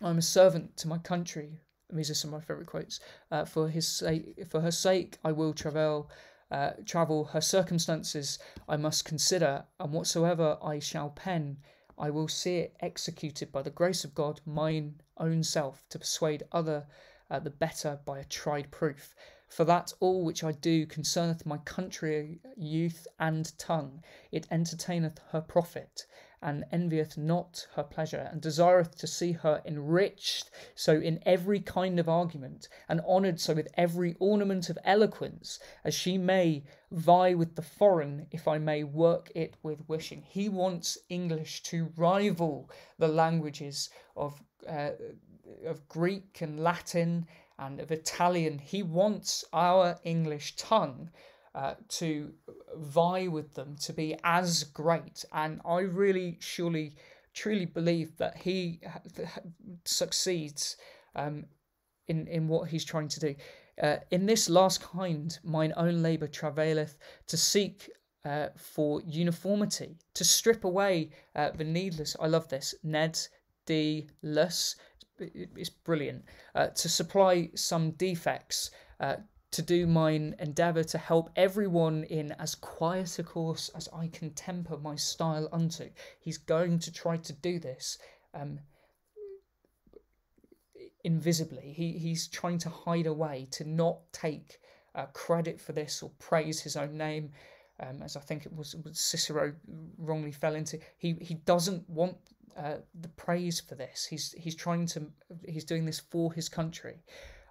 I'm a servant to my country. These are some of my favorite quotes. Uh, for his sake, for her sake, I will travel. Uh, travel her circumstances I must consider, and whatsoever I shall pen, I will see it executed by the grace of God, mine own self, to persuade other uh, the better by a tried proof. For that all which I do concerneth my country, youth, and tongue. It entertaineth her profit, and envieth not her pleasure, and desireth to see her enriched so in every kind of argument, and honoured so with every ornament of eloquence, as she may vie with the foreign, if I may work it with wishing. He wants English to rival the languages of uh, of Greek and Latin and of Italian. He wants our English tongue uh, to vie with them to be as great. And I really, surely, truly believe that he succeeds um, in, in what he's trying to do. Uh, in this last kind, mine own labour travaileth to seek uh, for uniformity, to strip away uh, the needless. I love this. Ned D. Less. It's brilliant. Uh, to supply some defects, uh, to do mine endeavour to help everyone in as quiet a course as I can temper my style unto. He's going to try to do this um, invisibly. He, he's trying to hide away, to not take uh, credit for this or praise his own name. Um, as I think it was, was Cicero wrongly fell into. He he doesn't want uh, the praise for this. He's he's trying to he's doing this for his country.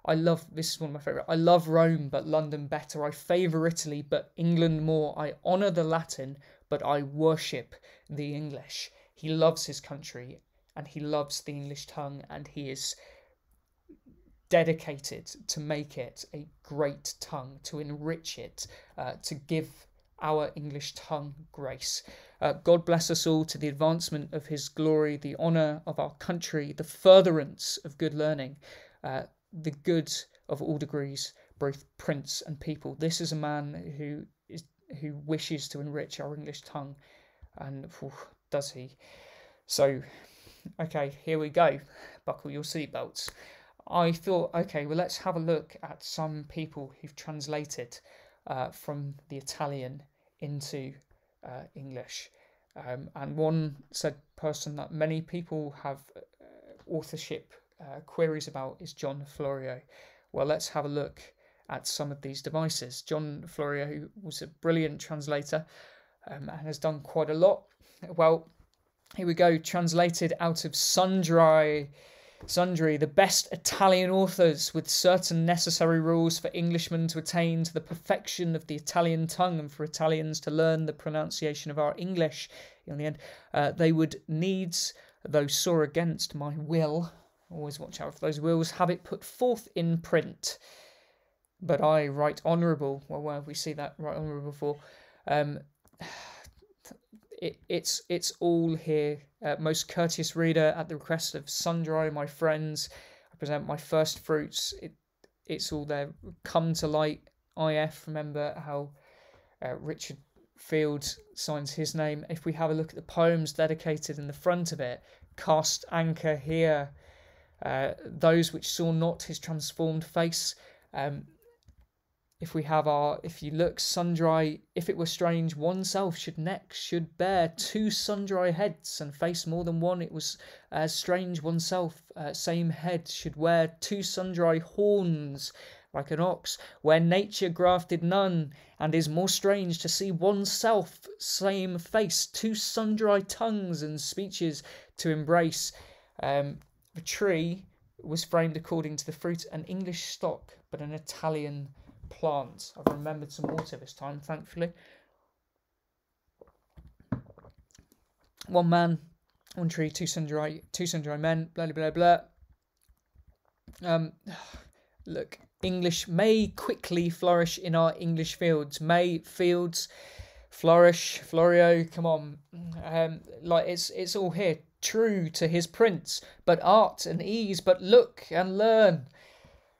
I love this is one of my favorite. I love Rome, but London better. I favor Italy, but England more. I honor the Latin, but I worship the English. He loves his country and he loves the English tongue, and he is dedicated to make it a great tongue, to enrich it, uh, to give our English tongue grace. Uh, God bless us all to the advancement of His glory, the honour of our country, the furtherance of good learning. Uh, the good of all degrees, both prince and people. This is a man who is who wishes to enrich our English tongue, and whew, does he? So, okay, here we go. Buckle your seatbelts. I thought, okay, well, let's have a look at some people who've translated uh, from the Italian into uh, English. Um, and one said person that many people have uh, authorship uh, queries about is John Florio. Well, let's have a look at some of these devices. John Florio was a brilliant translator um, and has done quite a lot. Well, here we go, translated out of Sundry Sundry, the best Italian authors, with certain necessary rules for Englishmen to attain to the perfection of the Italian tongue and for Italians to learn the pronunciation of our English. In the end, uh, they would needs, though sore against my will, always watch out for those wills, have it put forth in print. But I, right honourable, well, where we see that right honourable for, um, <sighs> it, it's it's all here. Uh, most courteous reader, at the request of sundry my friends, I present my first fruits. It it's all there. Come to light. IF. Remember how uh, Richard Field signs his name. If we have a look at the poems dedicated in the front of it, cast anchor here. Uh, those which saw not his transformed face. Um, if we have our if you look sundry if it were strange oneself should next should bear two sundry heads and face more than one it was uh, strange oneself uh, same head should wear two sundry horns like an ox where nature grafted none and is more strange to see oneself same face two sundry tongues and speeches to embrace um, the tree was framed according to the fruit an english stock but an italian plant. I've remembered some water this time, thankfully. One man, one tree, two sundry, two sundry men, blah, blah, blah, blah. Um, <sighs> look, English may quickly flourish in our English fields. May fields flourish, Florio, come on. Um, like it's it's all here, true to his prince, but art and ease, but look and learn.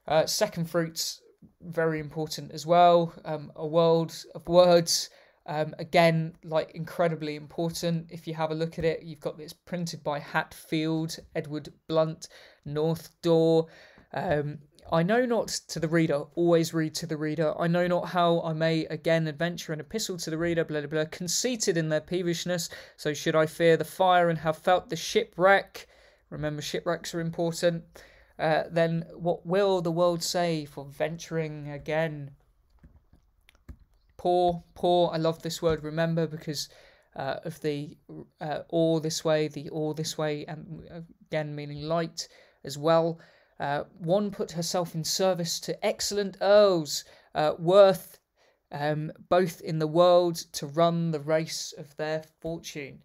Uh, second fruits very important as well. Um, a world of words, um, again, like incredibly important. If you have a look at it, you've got this printed by Hatfield, Edward Blunt, North Door. Um, I know not to the reader, always read to the reader. I know not how I may again adventure an epistle to the reader, blah, blah, blah, conceited in their peevishness. So should I fear the fire and have felt the shipwreck? Remember, shipwrecks are important uh, then what will the world say for venturing again? Poor, poor, I love this word, remember, because uh, of the uh, all this way, the all this way, and again meaning light as well. Uh, one put herself in service to excellent earls, uh, worth um, both in the world to run the race of their fortune.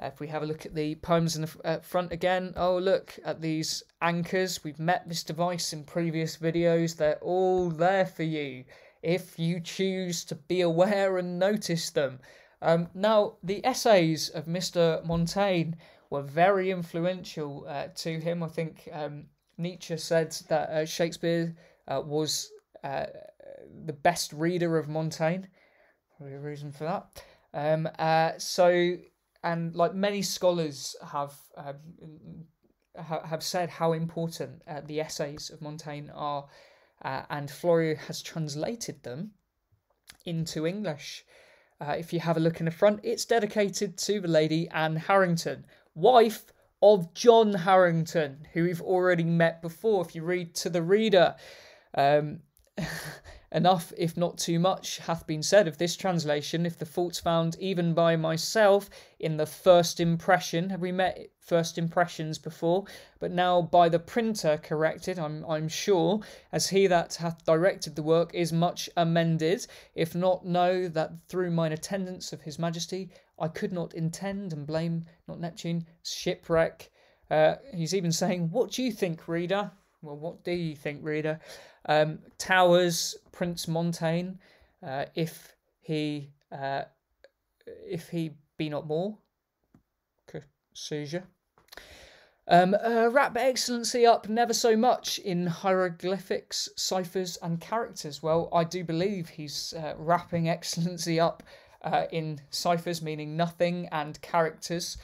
Uh, if we have a look at the poems in the uh, front again, oh look at these anchors. We've met this device in previous videos. They're all there for you if you choose to be aware and notice them. Um, now, the essays of Mr. Montaigne were very influential uh, to him. I think um, Nietzsche said that uh, Shakespeare uh, was uh, the best reader of Montaigne. Probably a reason for that. Um, so and like many scholars have um, have said how important uh, the essays of Montaigne are, uh, and Florio has translated them into English. Uh, if you have a look in the front, it's dedicated to the lady Anne Harrington, wife of John Harrington, who we've already met before. If you read to the reader, um, <laughs> Enough, if not too much, hath been said of this translation, if the faults found even by myself in the first impression, have we met first impressions before, but now by the printer corrected, I'm, I'm sure, as he that hath directed the work is much amended, if not know that through mine attendance of his majesty I could not intend and blame not Neptune, shipwreck. Uh, he's even saying, What do you think, reader? Well, what do you think, reader? Um, Towers, Prince Montaigne, uh, if he uh, if he be not more, seizure. Um, uh, wrap excellency up never so much in hieroglyphics, ciphers, and characters. Well, I do believe he's uh, wrapping excellency up uh, in ciphers, meaning nothing, and characters.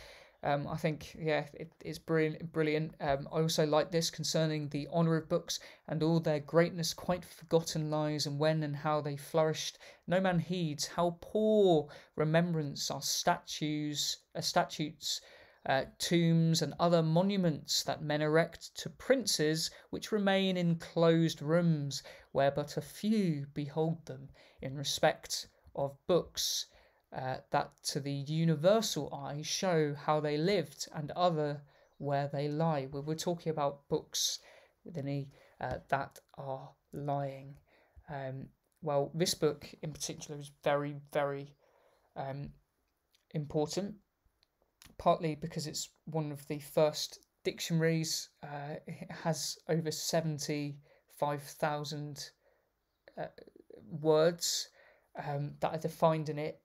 Um, I think, yeah, it, it's brilliant. brilliant. Um, I also like this concerning the honour of books and all their greatness quite forgotten lies, and when and how they flourished. No man heeds how poor remembrance are statues, uh, statutes, uh, tombs, and other monuments that men erect to princes, which remain in closed rooms, where but a few behold them in respect of books uh, that to the universal eye show how they lived and other where they lie. We're, we're talking about books with an E uh, that are lying. Um, well, this book in particular is very, very um, important, partly because it's one of the first dictionaries. Uh, it has over 75,000 uh, words um, that are defined in it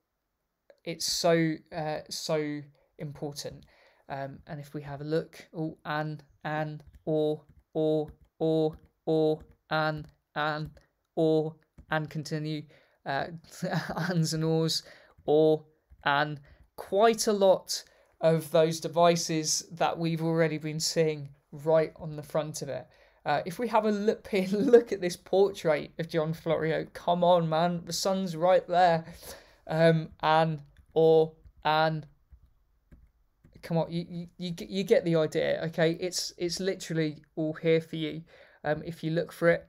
it's so uh, so important. Um, and if we have a look, oh, and and or or or or and and or and continue, uh, <laughs> ands and ors, or and quite a lot of those devices that we've already been seeing right on the front of it. Uh, if we have a look, <laughs> here, look at this portrait of John Florio, come on, man, the sun's right there. Um, and or an come on you, you you get the idea okay? It's it's literally all here for you um if you look for it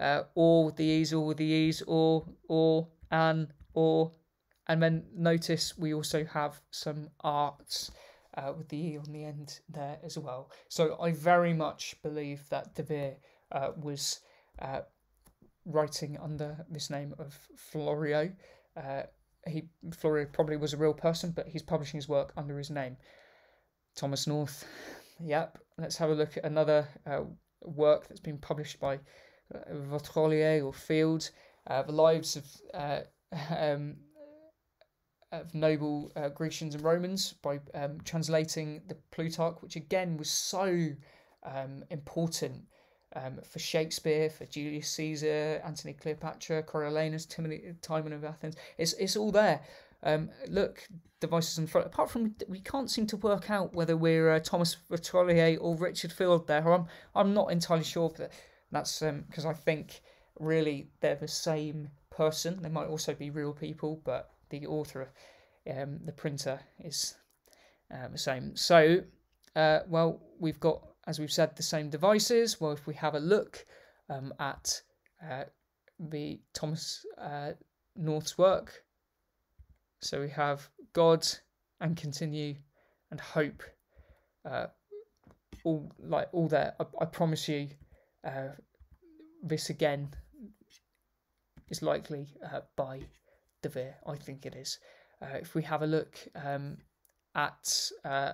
uh or the ease or with the ease or or an or and then notice we also have some arts uh, with the e on the end there as well. So i very much believe that de Vere uh, was uh, writing under this name of florio uh, he Florio probably was a real person, but he's publishing his work under his name. Thomas North. Yep. Let's have a look at another uh, work that's been published by uh, or Field. Uh, the lives of uh, <laughs> um, of noble uh, Grecians and Romans by um, translating the Plutarch, which again was so um, important um, for Shakespeare, for Julius Caesar, Antony Cleopatra, Coriolanus, Timon, Timon of Athens. It's it's all there. Um, look, devices in front. Apart from we can't seem to work out whether we're uh, Thomas Vautrolier or Richard Field there. I'm I'm not entirely sure. But that's because um, I think really they're the same person. They might also be real people, but the author, um, the printer, is uh, the same. So, uh, well, we've got as we've said, the same devices. Well, if we have a look um, at uh, the Thomas uh, North's work, so we have God and continue and hope, uh, all like all there. I, I promise you, uh, this again is likely uh, by De Vere. I think it is. Uh, if we have a look um, at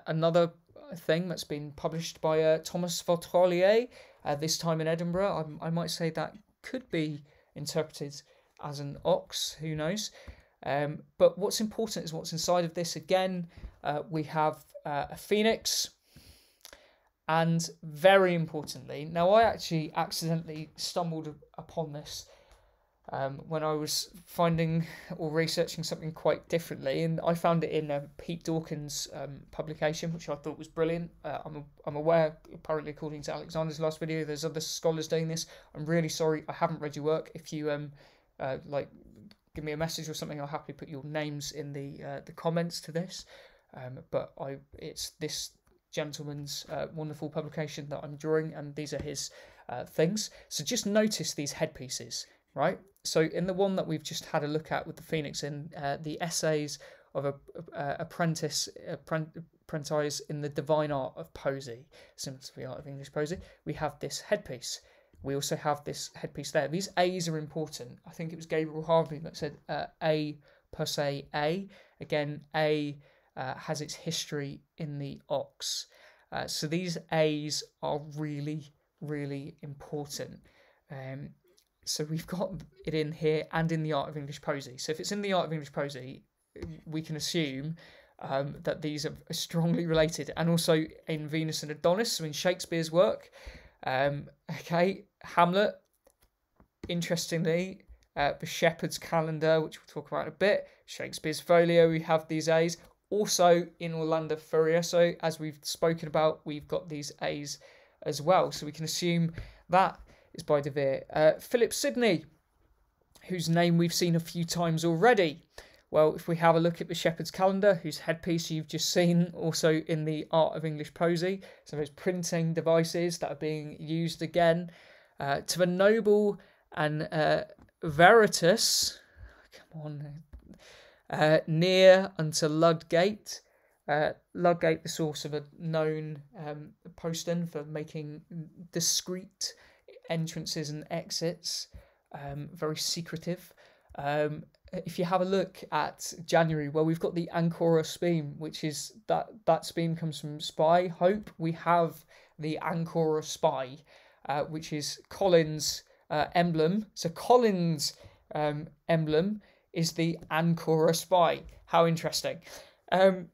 another thing that's been published by uh, Thomas Vautrolier, uh, this time in Edinburgh. I, I, might say that could be interpreted as an ox, who knows. Um, but what's important is what's inside of this. Again, uh, we have uh, a phoenix, and very importantly, now I actually accidentally stumbled upon this um, when I was finding or researching something quite differently, and I found it in um, Pete Dawkins' um, publication, which I thought was brilliant. Uh, I'm, I'm aware, apparently, according to Alexander's last video, there's other scholars doing this. I'm really sorry, I haven't read your work. If you um, uh, like, give me a message or something, I'll happily put your names in the uh, the comments to this. Um, but I, it's this gentleman's uh, wonderful publication that I'm drawing, and these are his uh, things. So just notice these headpieces right? So in the one that we've just had a look at with the Phoenix in uh, the essays of a, apprentice apprentice in the divine art of poesy, similar to the art of English poesy, we have this headpiece. We also have this headpiece there. These A's are important. I think it was Gabriel Harvey that said uh, A per se A. Again, A uh, has its history in the ox. Uh, so these A's are really, really important. Um, so we've got it in here and in the art of English poesy. So if it's in the art of English poesy, we can assume um, that these are <laughs> strongly related, and also in Venus and Adonis, so in Shakespeare's work. Um, okay, Hamlet. Interestingly, uh, the Shepherd's Calendar, which we'll talk about in a bit. Shakespeare's Folio. We have these A's. also in Orlando Furioso, as we've spoken about, we've got these A's as well. So we can assume that is by De Vere. Uh, Philip Sidney, whose name we've seen a few times already. Well, if we have a look at the Shepherd's Calendar, whose headpiece you've just seen, also in the Art of English Poesy, so those printing devices that are being used again, uh, to the noble and uh, Veritas, come on, uh, near unto Ludgate. Uh, Ludgate, the source of a known um, postern for making discreet entrances and exits, um, very secretive. Um, if you have a look at January, well, we've got the Ancora Speem, which is that that Speem comes from Spy Hope. We have the Ancora Spei, uh, which is Colin's uh, emblem. So Colin's um, emblem is the Ancora Spei. How interesting. Um,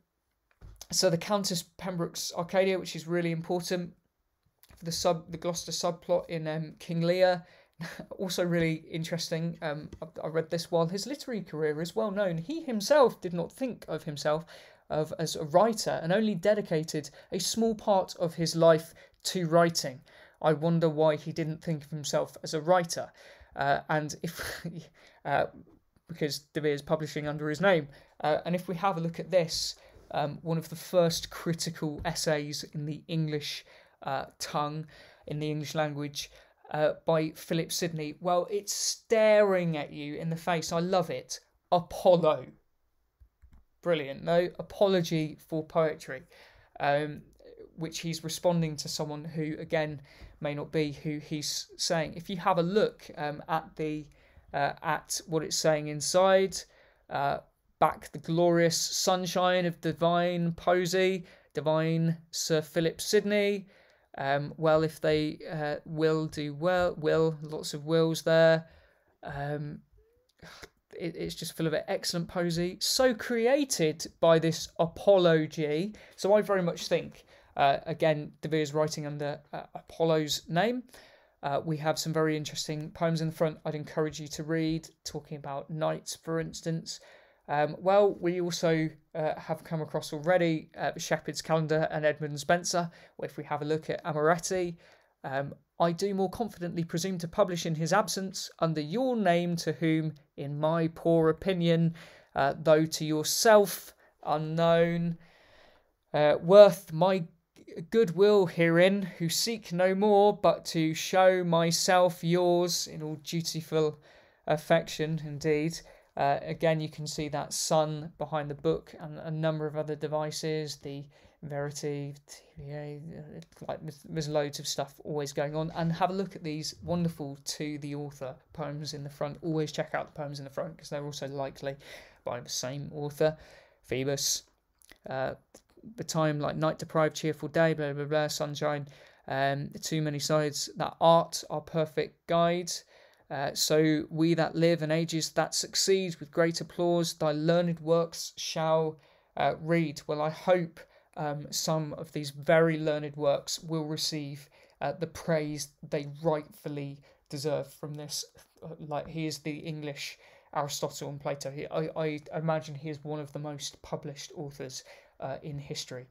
so the Countess Pembroke's Arcadia, which is really important the sub the Gloucester subplot in um, King Lear. <laughs> also really interesting. Um, I, I read this while his literary career is well known. He himself did not think of himself of as a writer and only dedicated a small part of his life to writing. I wonder why he didn't think of himself as a writer. Uh, and if <laughs> uh, because De is publishing under his name, uh, and if we have a look at this, um, one of the first critical essays in the English uh, tongue, in the English language, uh, by Philip Sidney. Well, it's staring at you in the face. I love it. Apollo. Brilliant. No apology for poetry, um, which he's responding to someone who, again, may not be who he's saying. If you have a look um, at the uh, at what it's saying inside, uh, back the glorious sunshine of divine Poesy, divine Sir Philip Sidney. Um, well, if they uh, will do well, will lots of wills there. Um, it, it's just full of excellent poesy. So created by this apology. So I very much think, uh, again, De Vere's writing under uh, Apollo's name. Uh, we have some very interesting poems in the front I'd encourage you to read, talking about knights, for instance. Um, well, we also uh, have come across already uh, Shepherd's Calendar and Edmund Spenser. If we have a look at Amoretti, um, I do more confidently presume to publish in his absence under your name, to whom, in my poor opinion, uh, though to yourself unknown, uh, worth my goodwill herein, who seek no more but to show myself yours in all dutiful affection, indeed. Uh, again, you can see that sun behind the book and a number of other devices, the Verity, TVA, uh, like there's loads of stuff always going on. And have a look at these wonderful to the author poems in the front. Always check out the poems in the front because they're also likely by the same author. Phoebus, uh, the time like night deprived, cheerful day, blah blah blah, sunshine. Um, too many sides. That art, our perfect guide. Uh, so we that live and ages that succeed with great applause, thy learned works shall uh, read. Well, I hope um, some of these very learned works will receive uh, the praise they rightfully deserve from this. Uh, like he is the English Aristotle and Plato. He, I, I imagine he is one of the most published authors uh, in history.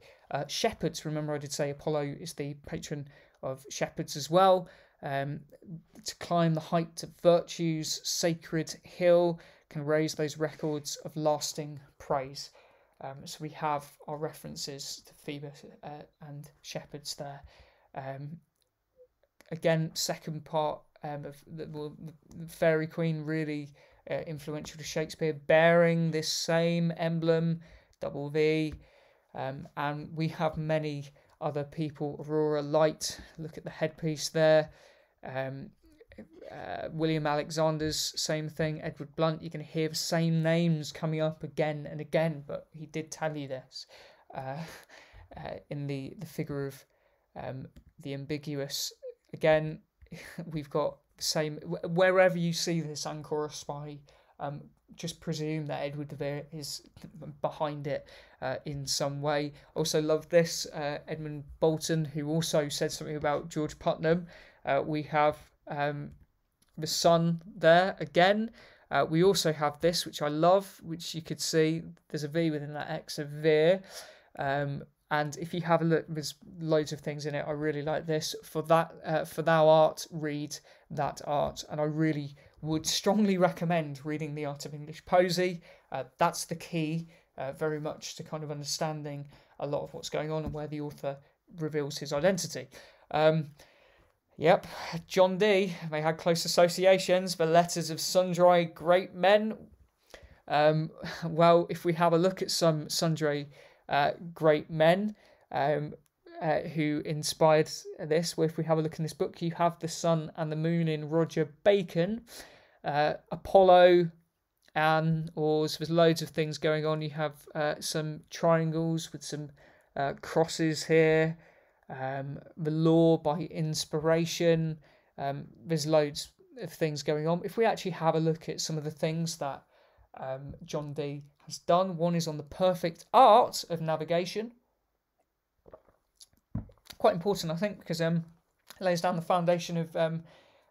Shepherds, remember I did say Apollo is the patron of shepherds as well um, to climb the height of virtue's sacred hill can raise those records of lasting praise. Um, so we have our references to Phoebus uh, and shepherds there. Um, again, second part um, of the, well, the Fairy Queen really uh, influential to Shakespeare, bearing this same emblem, double V, um, and we have many other people. Aurora Light, look at the headpiece there. Um, uh, William Alexander's same thing. Edward Blunt. You can hear the same names coming up again and again, but he did tell you this uh, <laughs> uh, in the the figure of um, the ambiguous. Again, <laughs> we've got the same. Wherever you see this Ancora spei, um, just presume that Edward de Vere is behind it uh, in some way. Also, love this uh, Edmund Bolton, who also said something about George Puttenham. Uh, we have um, the sun there again. Uh, we also have this, which I love, which you could see there's a V within that X of Veer. Um, and if you have a look, there's loads of things in it. I really like this. For that, uh, for thou art, read that art, and I really would strongly recommend reading the Art of English Poesy. Uh, that's the key, uh, very much to kind of understanding a lot of what's going on and where the author reveals his identity. Um, yep, John Dee. They had close associations. The letters of sundry great men. Um, well, if we have a look at some sundry uh, great men um, uh, who inspired this. well, If we have a look in this book, you have the sun and the moon in Roger Bacon, uh, Apollo, and or there's loads of things going on. You have uh, some triangles with some uh, crosses here. Um, the law by inspiration. Um, there's loads of things going on. If we actually have a look at some of the things that um, John Dee has done. One is on the perfect art of navigation. Quite important, I think, because um, it lays down the foundation of um,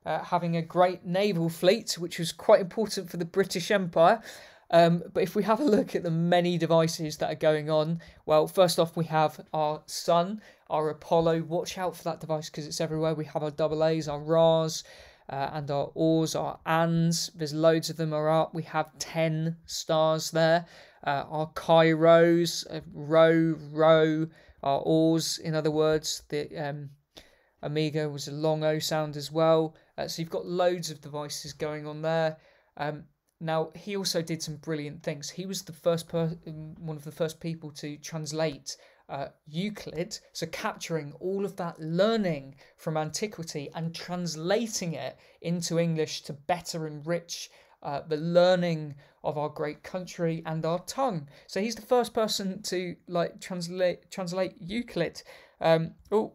uh, having a great naval fleet, which was quite important for the British Empire. Um, but if we have a look at the many devices that are going on, well, first off, we have our Sun, our Apollo. Watch out for that device because it's everywhere. We have our double A's, our Ra's, uh, and our oars, our ands. There's loads of them are up. We have 10 stars there. Uh, our Kairos, uh, row, row, our oars, in other words. The um, Omega was a long O sound as well. Uh, so you've got loads of devices going on there. Um, now he also did some brilliant things. He was the first person, one of the first people to translate uh, Euclid, so capturing all of that learning from antiquity and translating it into English to better enrich uh, the learning of our great country and our tongue. So he's the first person to like translate translate Euclid. Um, oh,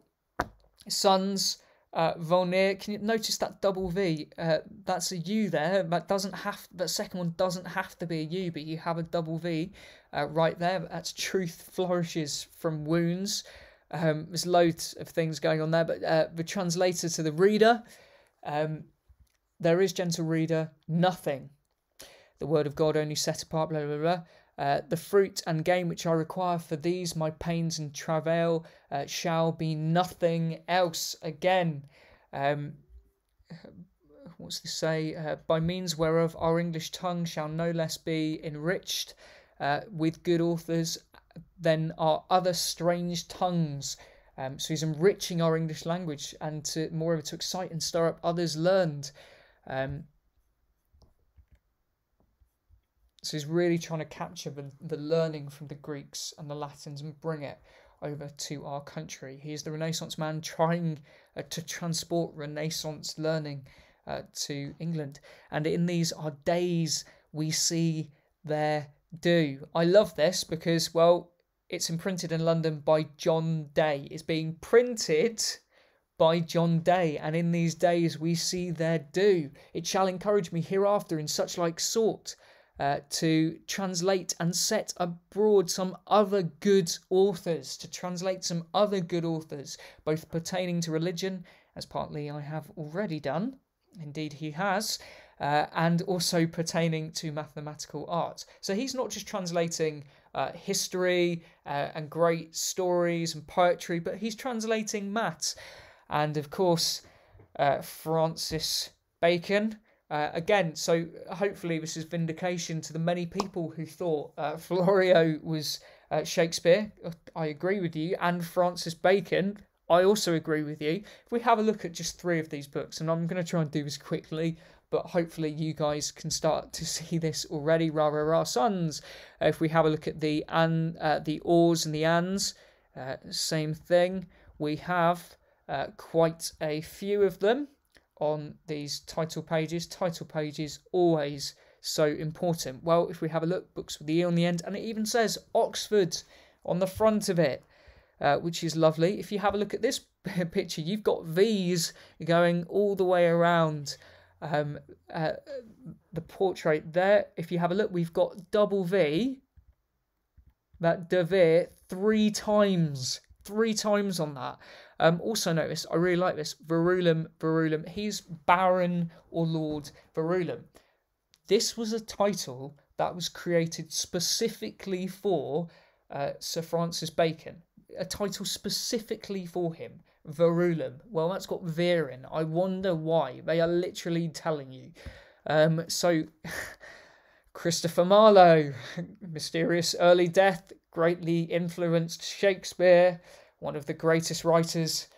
sons. Uh, Volnir, can you notice that double V? Uh, that's a U there. That doesn't have. That second one doesn't have to be a U, but you have a double V uh, right there. That's truth flourishes from wounds. Um, there's loads of things going on there, but uh, the translator to the reader, um, there is gentle reader, nothing. The word of God only set apart, blah, blah, blah. Uh, the fruit and gain which I require for these my pains and travail uh, shall be nothing else. Again, um, <sighs> what's this say? Uh, by means whereof our English tongue shall no less be enriched uh, with good authors than our other strange tongues. Um, so he's enriching our English language and to moreover to excite and stir up others learned. Um, so he's really trying to capture the, the learning from the Greeks and the Latins and bring it over to our country. He is the Renaissance man trying uh, to transport Renaissance learning uh, to England. And in these our days, we see their do. I love this because, well, it's imprinted in London by John Day. It's being printed by John Day, and in these days we see their do. It shall encourage me hereafter in such like sort uh, to translate and set abroad some other good authors, to translate some other good authors, both pertaining to religion, as partly I have already done. Indeed, he has uh, and also pertaining to mathematical art. So he's not just translating uh, history uh, and great stories and poetry, but he's translating maths. And of course, uh, Francis Bacon. Uh, again, so hopefully this is vindication to the many people who thought uh, Florio was Shakespeare. I agree with you, and Francis Bacon. I also agree with you. If we have a look at just three of these books, and I'm going to try and do this quickly, but hopefully you guys can start to <laughs> see this already. Rah rah rah sons. Uh, if we have a look at the an uh, the ors and the ans, uh, same thing. We have uh, quite a few of them on these title pages. Title pages always so important. Well, if we have a look, books with the E on the end, and it even says Oxford on the front of it. Uh, which is lovely. If you have a look at this <laughs> picture, you've got V's going all the way around um, uh, the portrait there. If you have a look, we've got double V, that De Vere, three times, three times on that. Um, also notice, I really like this, Verulam, Verulam, he's Baron or Lord Verulam. this was a title that was created specifically for uh, Sir Francis Bacon, a title specifically for him. Verulam. Well, that's got Vir in. I wonder why. They are literally telling you. Um, so, <laughs> Christopher Marlowe, <laughs> mysterious early death, greatly influenced Shakespeare, one of the greatest writers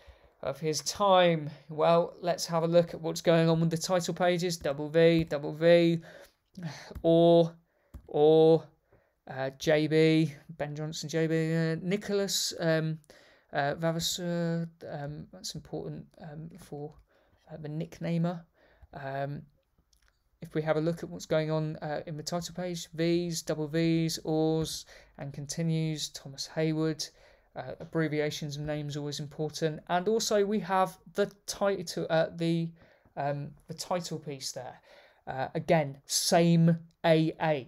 of his time. Well, let's have a look at what's going on with the title pages. Double V, double V, or, or, uh, JB, Ben Jonson, JB, uh, Nicholas, um, uh, Vavasour, um, that's important um, for uh, the nicknamer. Um, if we have a look at what's going on uh, in the title page, V's, double V's, ors, and continues, Thomas Heywood, uh, abbreviations of names always important, and also we have the title, uh, the um, the title piece there. Uh, again, same AA.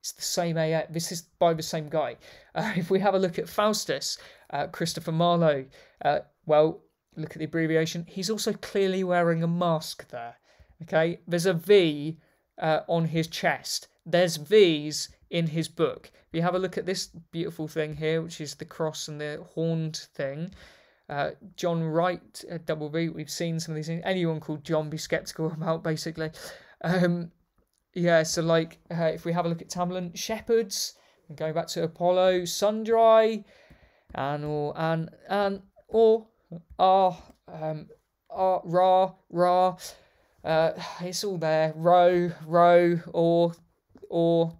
It's the same AA. This is by the same guy. <laughs> Uh, if we have a look at Faustus, uh, Christopher Marlowe, uh, well, look at the abbreviation. He's also clearly wearing a mask there. Okay, there's a V on his chest. There's V's in his book. If you have a look at this beautiful thing here, which is the cross and the horned thing, uh, John Wright, uh, double V, we've seen some of these things. Anyone called John, be skeptical <laughs> about basically. Um, yeah, so like uh, if we have a look at Tamlin, shepherds, and going back to Apollo, Sundry, and or and and or ah um ah ra ra uh, it's all there. Row, row, or or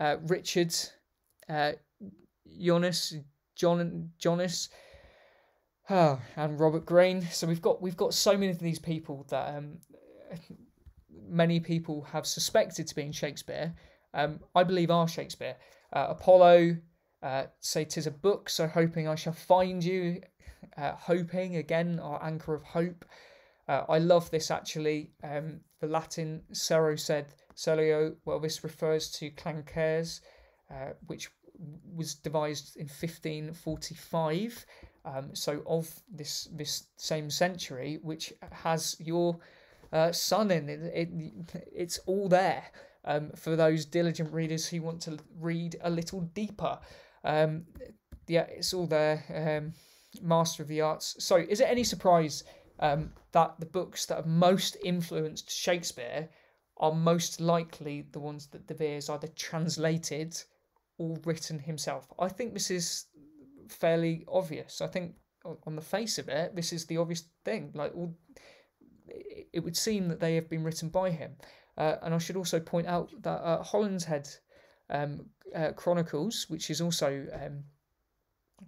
uh, Richard, uh, Jonas, John, Jonas, oh, and Robert Greene. So we've got we've got so many of these people that um, many people have suspected to being Shakespeare. Um, I believe are Shakespeare. Uh, Apollo, uh, say tis a book, so hoping I shall find you. Uh, hoping again, our anchor of hope. Uh, I love this actually. Um, the Latin Cero said Celio. Well, this refers to Clancaires, uh, which was devised in 1545. Um, so of this this same century, which has your uh, son in it, it, it's all there um, for those diligent readers who want to read a little deeper. Um, yeah, it's all there. Um, Master of the Arts. So, is it any surprise um, that the books that have most influenced Shakespeare are most likely the ones that De Vere has either translated or written himself. I think this is fairly obvious. I think on the face of it, this is the obvious thing. Like, all, it would seem that they have been written by him. Uh, and I should also point out that uh, Holinshed um, uh, Chronicles, which is also um,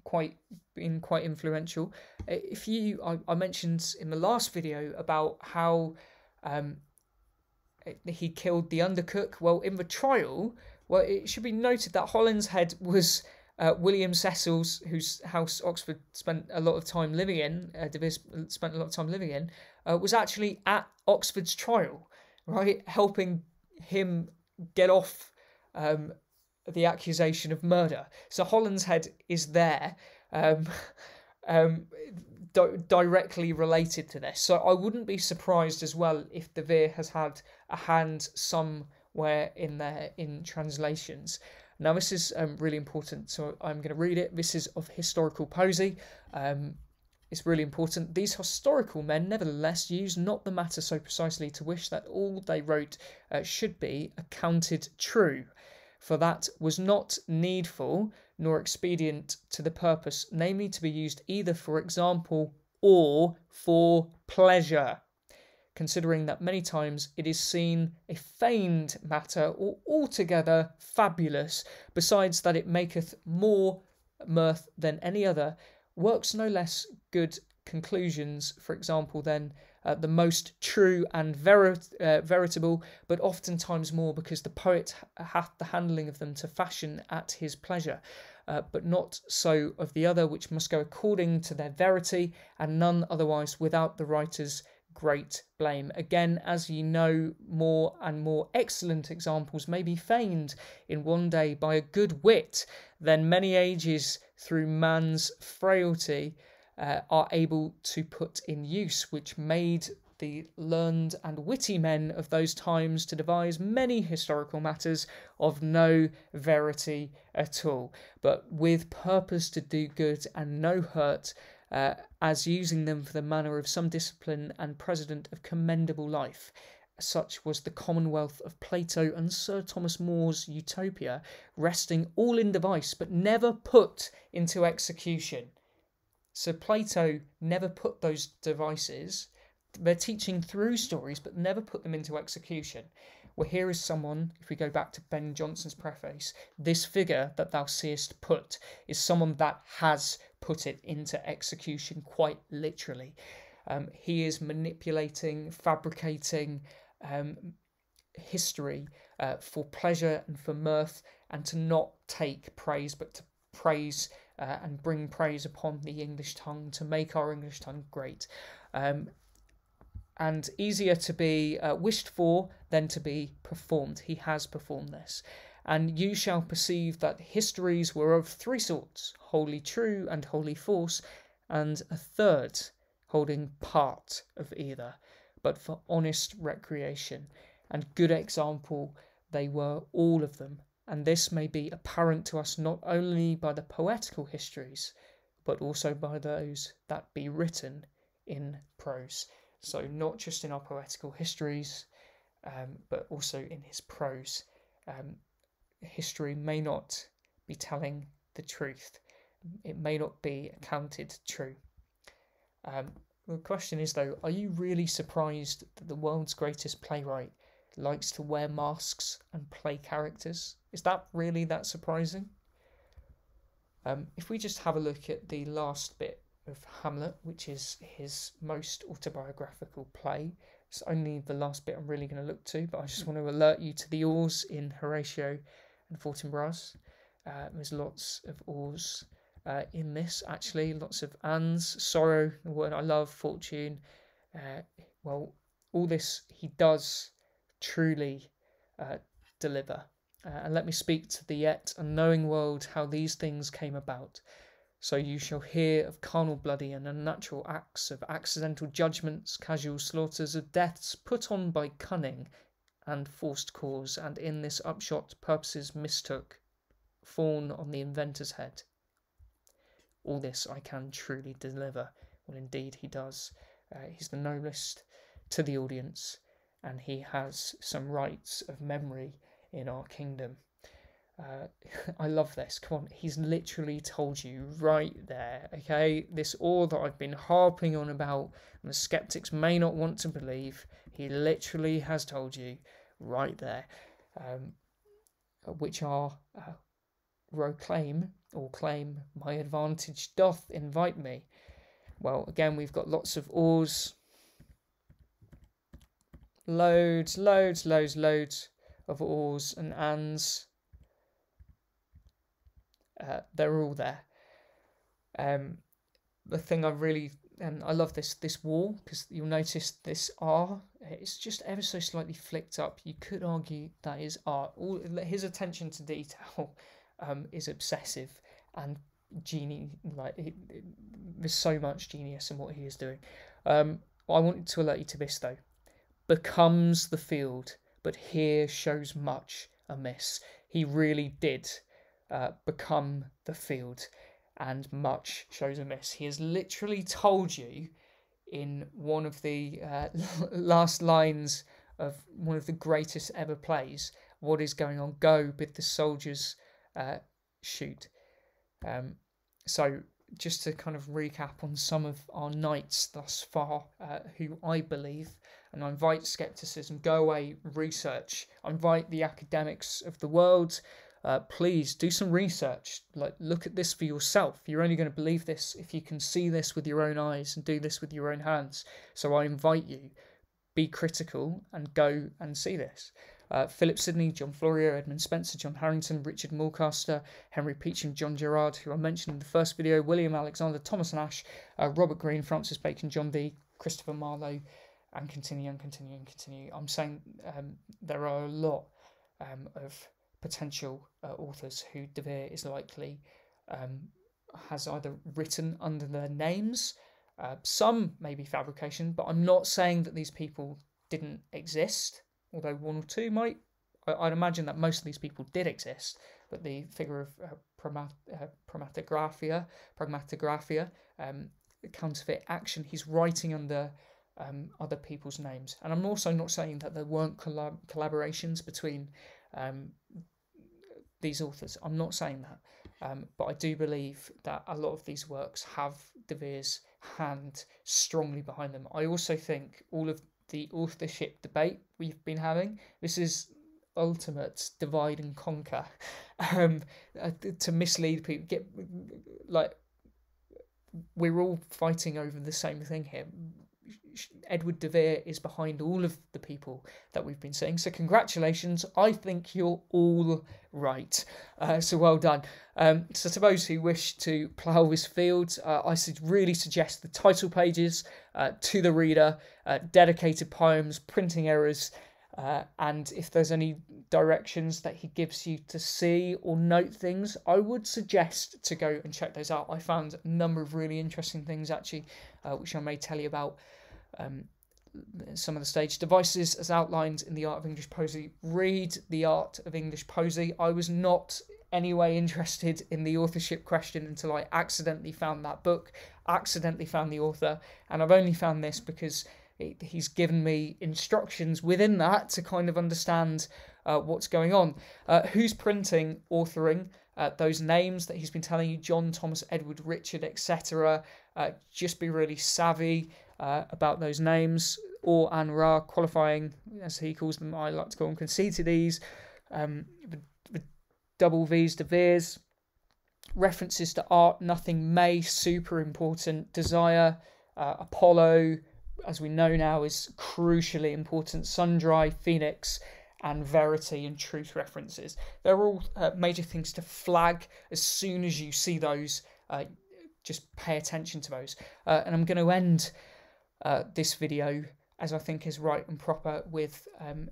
quite been quite influential. Uh, if you, I, I, mentioned in the last video about how um, he killed the undercook. Well, in the trial, well, it should be noted that Holinshed was uh, William Cecil's, whose house Oxford spent a lot of time living in, uh, De Vere spent a lot of time living in, uh, was actually at Oxford's trial, right, helping him get off um, the accusation of murder. So Holinshed is there, um, <laughs> um, di- directly related to this. So I wouldn't be surprised as well if De Vere has had a hand somewhere in there in translations. Now this is um, really important, so I'm going to read it. This is of historical poesy. Um, it's really important. These historical men, nevertheless, used not the matter so precisely to wish that all they wrote uh, should be accounted true for that was not needful nor expedient to the purpose, namely to be used either for example or for pleasure, considering that many times it is seen a feigned matter or altogether fabulous, besides that it maketh more mirth than any other, works no less good conclusions, for example, than uh, the most true and verit- uh, veritable, but oftentimes more because the poet hath the handling of them to fashion at his pleasure. Uh, but not so of the other, which must go according to their verity, and none otherwise without the writer's great blame. Again, as ye know, more and more excellent examples may be feigned in one day by a good wit than many ages through man's frailty uh, are able to put in use, which made the learned and witty men of those times to devise many historical matters of no verity at all, but with purpose to do good and no hurt, uh, as using them for the manner of some discipline and precedent of commendable life. Such was the commonwealth of Plato and Sir Thomas More's Utopia, resting all in device, but never put into execution. So Plato never put those devices. They're teaching through stories, but never put them into execution. Well, here is someone, if we go back to Ben Jonson's preface, this figure that thou seest put is someone that has put it into execution quite literally. Um, he is manipulating, fabricating um, history uh, for pleasure and for mirth, and to not take praise, but to praise uh, and bring praise upon the English tongue to make our English tongue great. Um, and easier to be uh, wished for than to be performed. He has performed this. And you shall perceive that histories were of three sorts wholly true and wholly false, and a third holding part of either, but for honest recreation. And good example they were all of them and this may be apparent to us not only by the poetical histories, but also by those that be written in prose. So, not just in our poetical histories, um, but also in his prose. Um, history may not be telling the truth, it may not be accounted true. Um, the question is, though, are you really surprised that the world's greatest playwright likes to wear masks and play characters? Is that really that surprising? Um, if we just have a look at the last bit of Hamlet, which is his most autobiographical play, it's only the last bit I'm really going to look to, but I just want to alert you to the oars in Horatio and Fortinbras. Uh, there's lots of oars uh, in this, actually, lots of ands, sorrow, the word I love, fortune. Uh, well, all this he does truly uh, deliver. Uh, and let me speak to the yet unknowing world how these things came about. So you shall hear of carnal, bloody, and unnatural acts, of accidental judgments, casual slaughters, of deaths put on by cunning and forced cause, and in this upshot purposes mistook, fawn on the inventor's head. All this I can truly deliver. Well, indeed, he does. Uh, he's the noblest to the audience, and he has some rights of memory in our kingdom. Uh, <laughs> I love this. Come on, he's literally told you right there, okay? This all that I've been harping on about, and the skeptics may not want to believe, he literally has told you right there, um, which are uh, proclaim or claim my advantage doth invite me. Well, again, we've got lots of ors, loads, loads, loads, loads of ors and ands. Uh, they're all there. Um, the thing I really and I love this this wall because you'll notice this R it's just ever so slightly flicked up. You could argue that is art. All his attention to detail <laughs> um, is obsessive and genie like it, it, there's so much genius in what he is doing. Um, I wanted to alert you to this though. Becomes the field but here shows much amiss. He really did uh, become the field, and much shows amiss. He has literally told you in one of the uh, <laughs> last lines of one of the greatest ever plays what is going on. Go bid the soldiers uh, shoot. Um, so just to kind of recap on some of our knights thus far, uh, who I believe and I invite skepticism, go away, research. I invite the academics of the world, uh, please do some research. Like, look at this for yourself. You're only going to believe this if you can see this with your own eyes and do this with your own hands. So I invite you, be critical and go and see this. Uh, Philip Sidney, John Florio, Edmund Spenser, John Harrington, Richard Mulcaster, Henry Peacham, John Gerard, who I mentioned in the first video, William Alexander, Thomas Nash, uh, Robert Greene, Francis Bacon, John Dee, Christopher Marlowe, and continue and continue and continue. I'm saying um, there are a lot um, of potential uh, authors who De Vere is likely um, has either written under their names Uh, some may be fabrication, but I'm not saying that these people didn't exist, although one or two might. I, would imagine that most of these people did exist, but the figure of uh, Pramat, uh, Pragmatographia, um, counterfeit action, he's writing under um, other people's names. And I'm also not saying that there weren't collab- collaborations between um, these authors. I'm not saying that. Um, but I do believe that a lot of these works have De Vere's hand strongly behind them. I also think all of the authorship debate we've been having, this is ultimate divide and conquer <laughs> um, uh, to mislead people. Get like we're all fighting over the same thing here. Edward de Vere is behind all of the people that we've been seeing. So congratulations. I think you're all right. Uh, so well done. Um, so to those who wish to plough this field, uh, I should really suggest the title pages uh, to the reader, uh, dedicated poems, printing errors, uh, and if there's any directions that he gives you to see or note things, I would suggest to go and check those out. I found a number of really interesting things actually, uh, which I may tell you about um, some of the stage devices as outlined in the Art of English Poesy. Read the Art of English Poesy. I was not anyway interested in the authorship question until I accidentally found that book, accidentally found the author, and I've only found this because he's given me instructions within that to kind of understand uh, what's going on. Uh, who's printing, authoring, uh, those names that he's been telling you, John, Thomas, Edward, Richard, etc. Uh, just be really savvy uh, about those names, or and Ra qualifying, as he calls them, I like to call them conceited um, with, double V's, De Vere's, references to art, nothing may, super important, desire, uh, Apollo, as we know now, is crucially important, Sundry, Phoenix, and verity and truth references. They're all uh, major things to flag as soon as you see those. Uh, just pay attention to those. Uh, and I'm going to end uh, this video, as I think is right and proper, with um,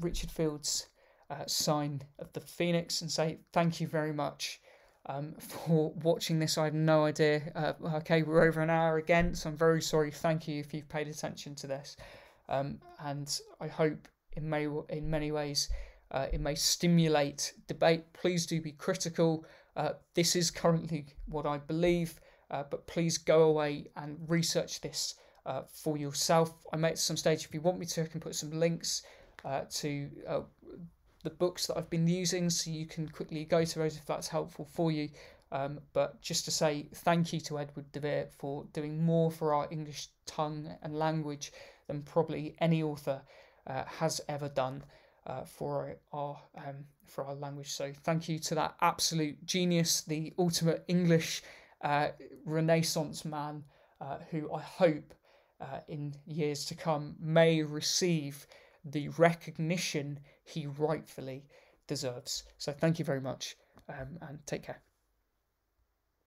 Richard Field's uh, sign of the phoenix and say thank you very much um, <laughs> for watching this. I have no idea. Uh, okay, we're over an hour again, so I'm very sorry. Thank you if you've paid attention to this, um, and I hope in may in many ways uh, it may stimulate debate. Please do be critical. Uh, this is currently what I believe, uh, but please go away and research this uh, for yourself. I may at some stage, if you want me to, I can put some links uh, to uh, the books that I've been using so you can quickly go to those if that's helpful for you. Um, but just to say thank you to Edward de Vere for doing more for our English tongue and language than probably any author uh, has ever done uh, for our um, for our language. So thank you to that absolute genius, the ultimate English uh, Renaissance man, uh, who I hope uh, in years to come may receive the recognition he rightfully deserves. So thank you very much um, and take care.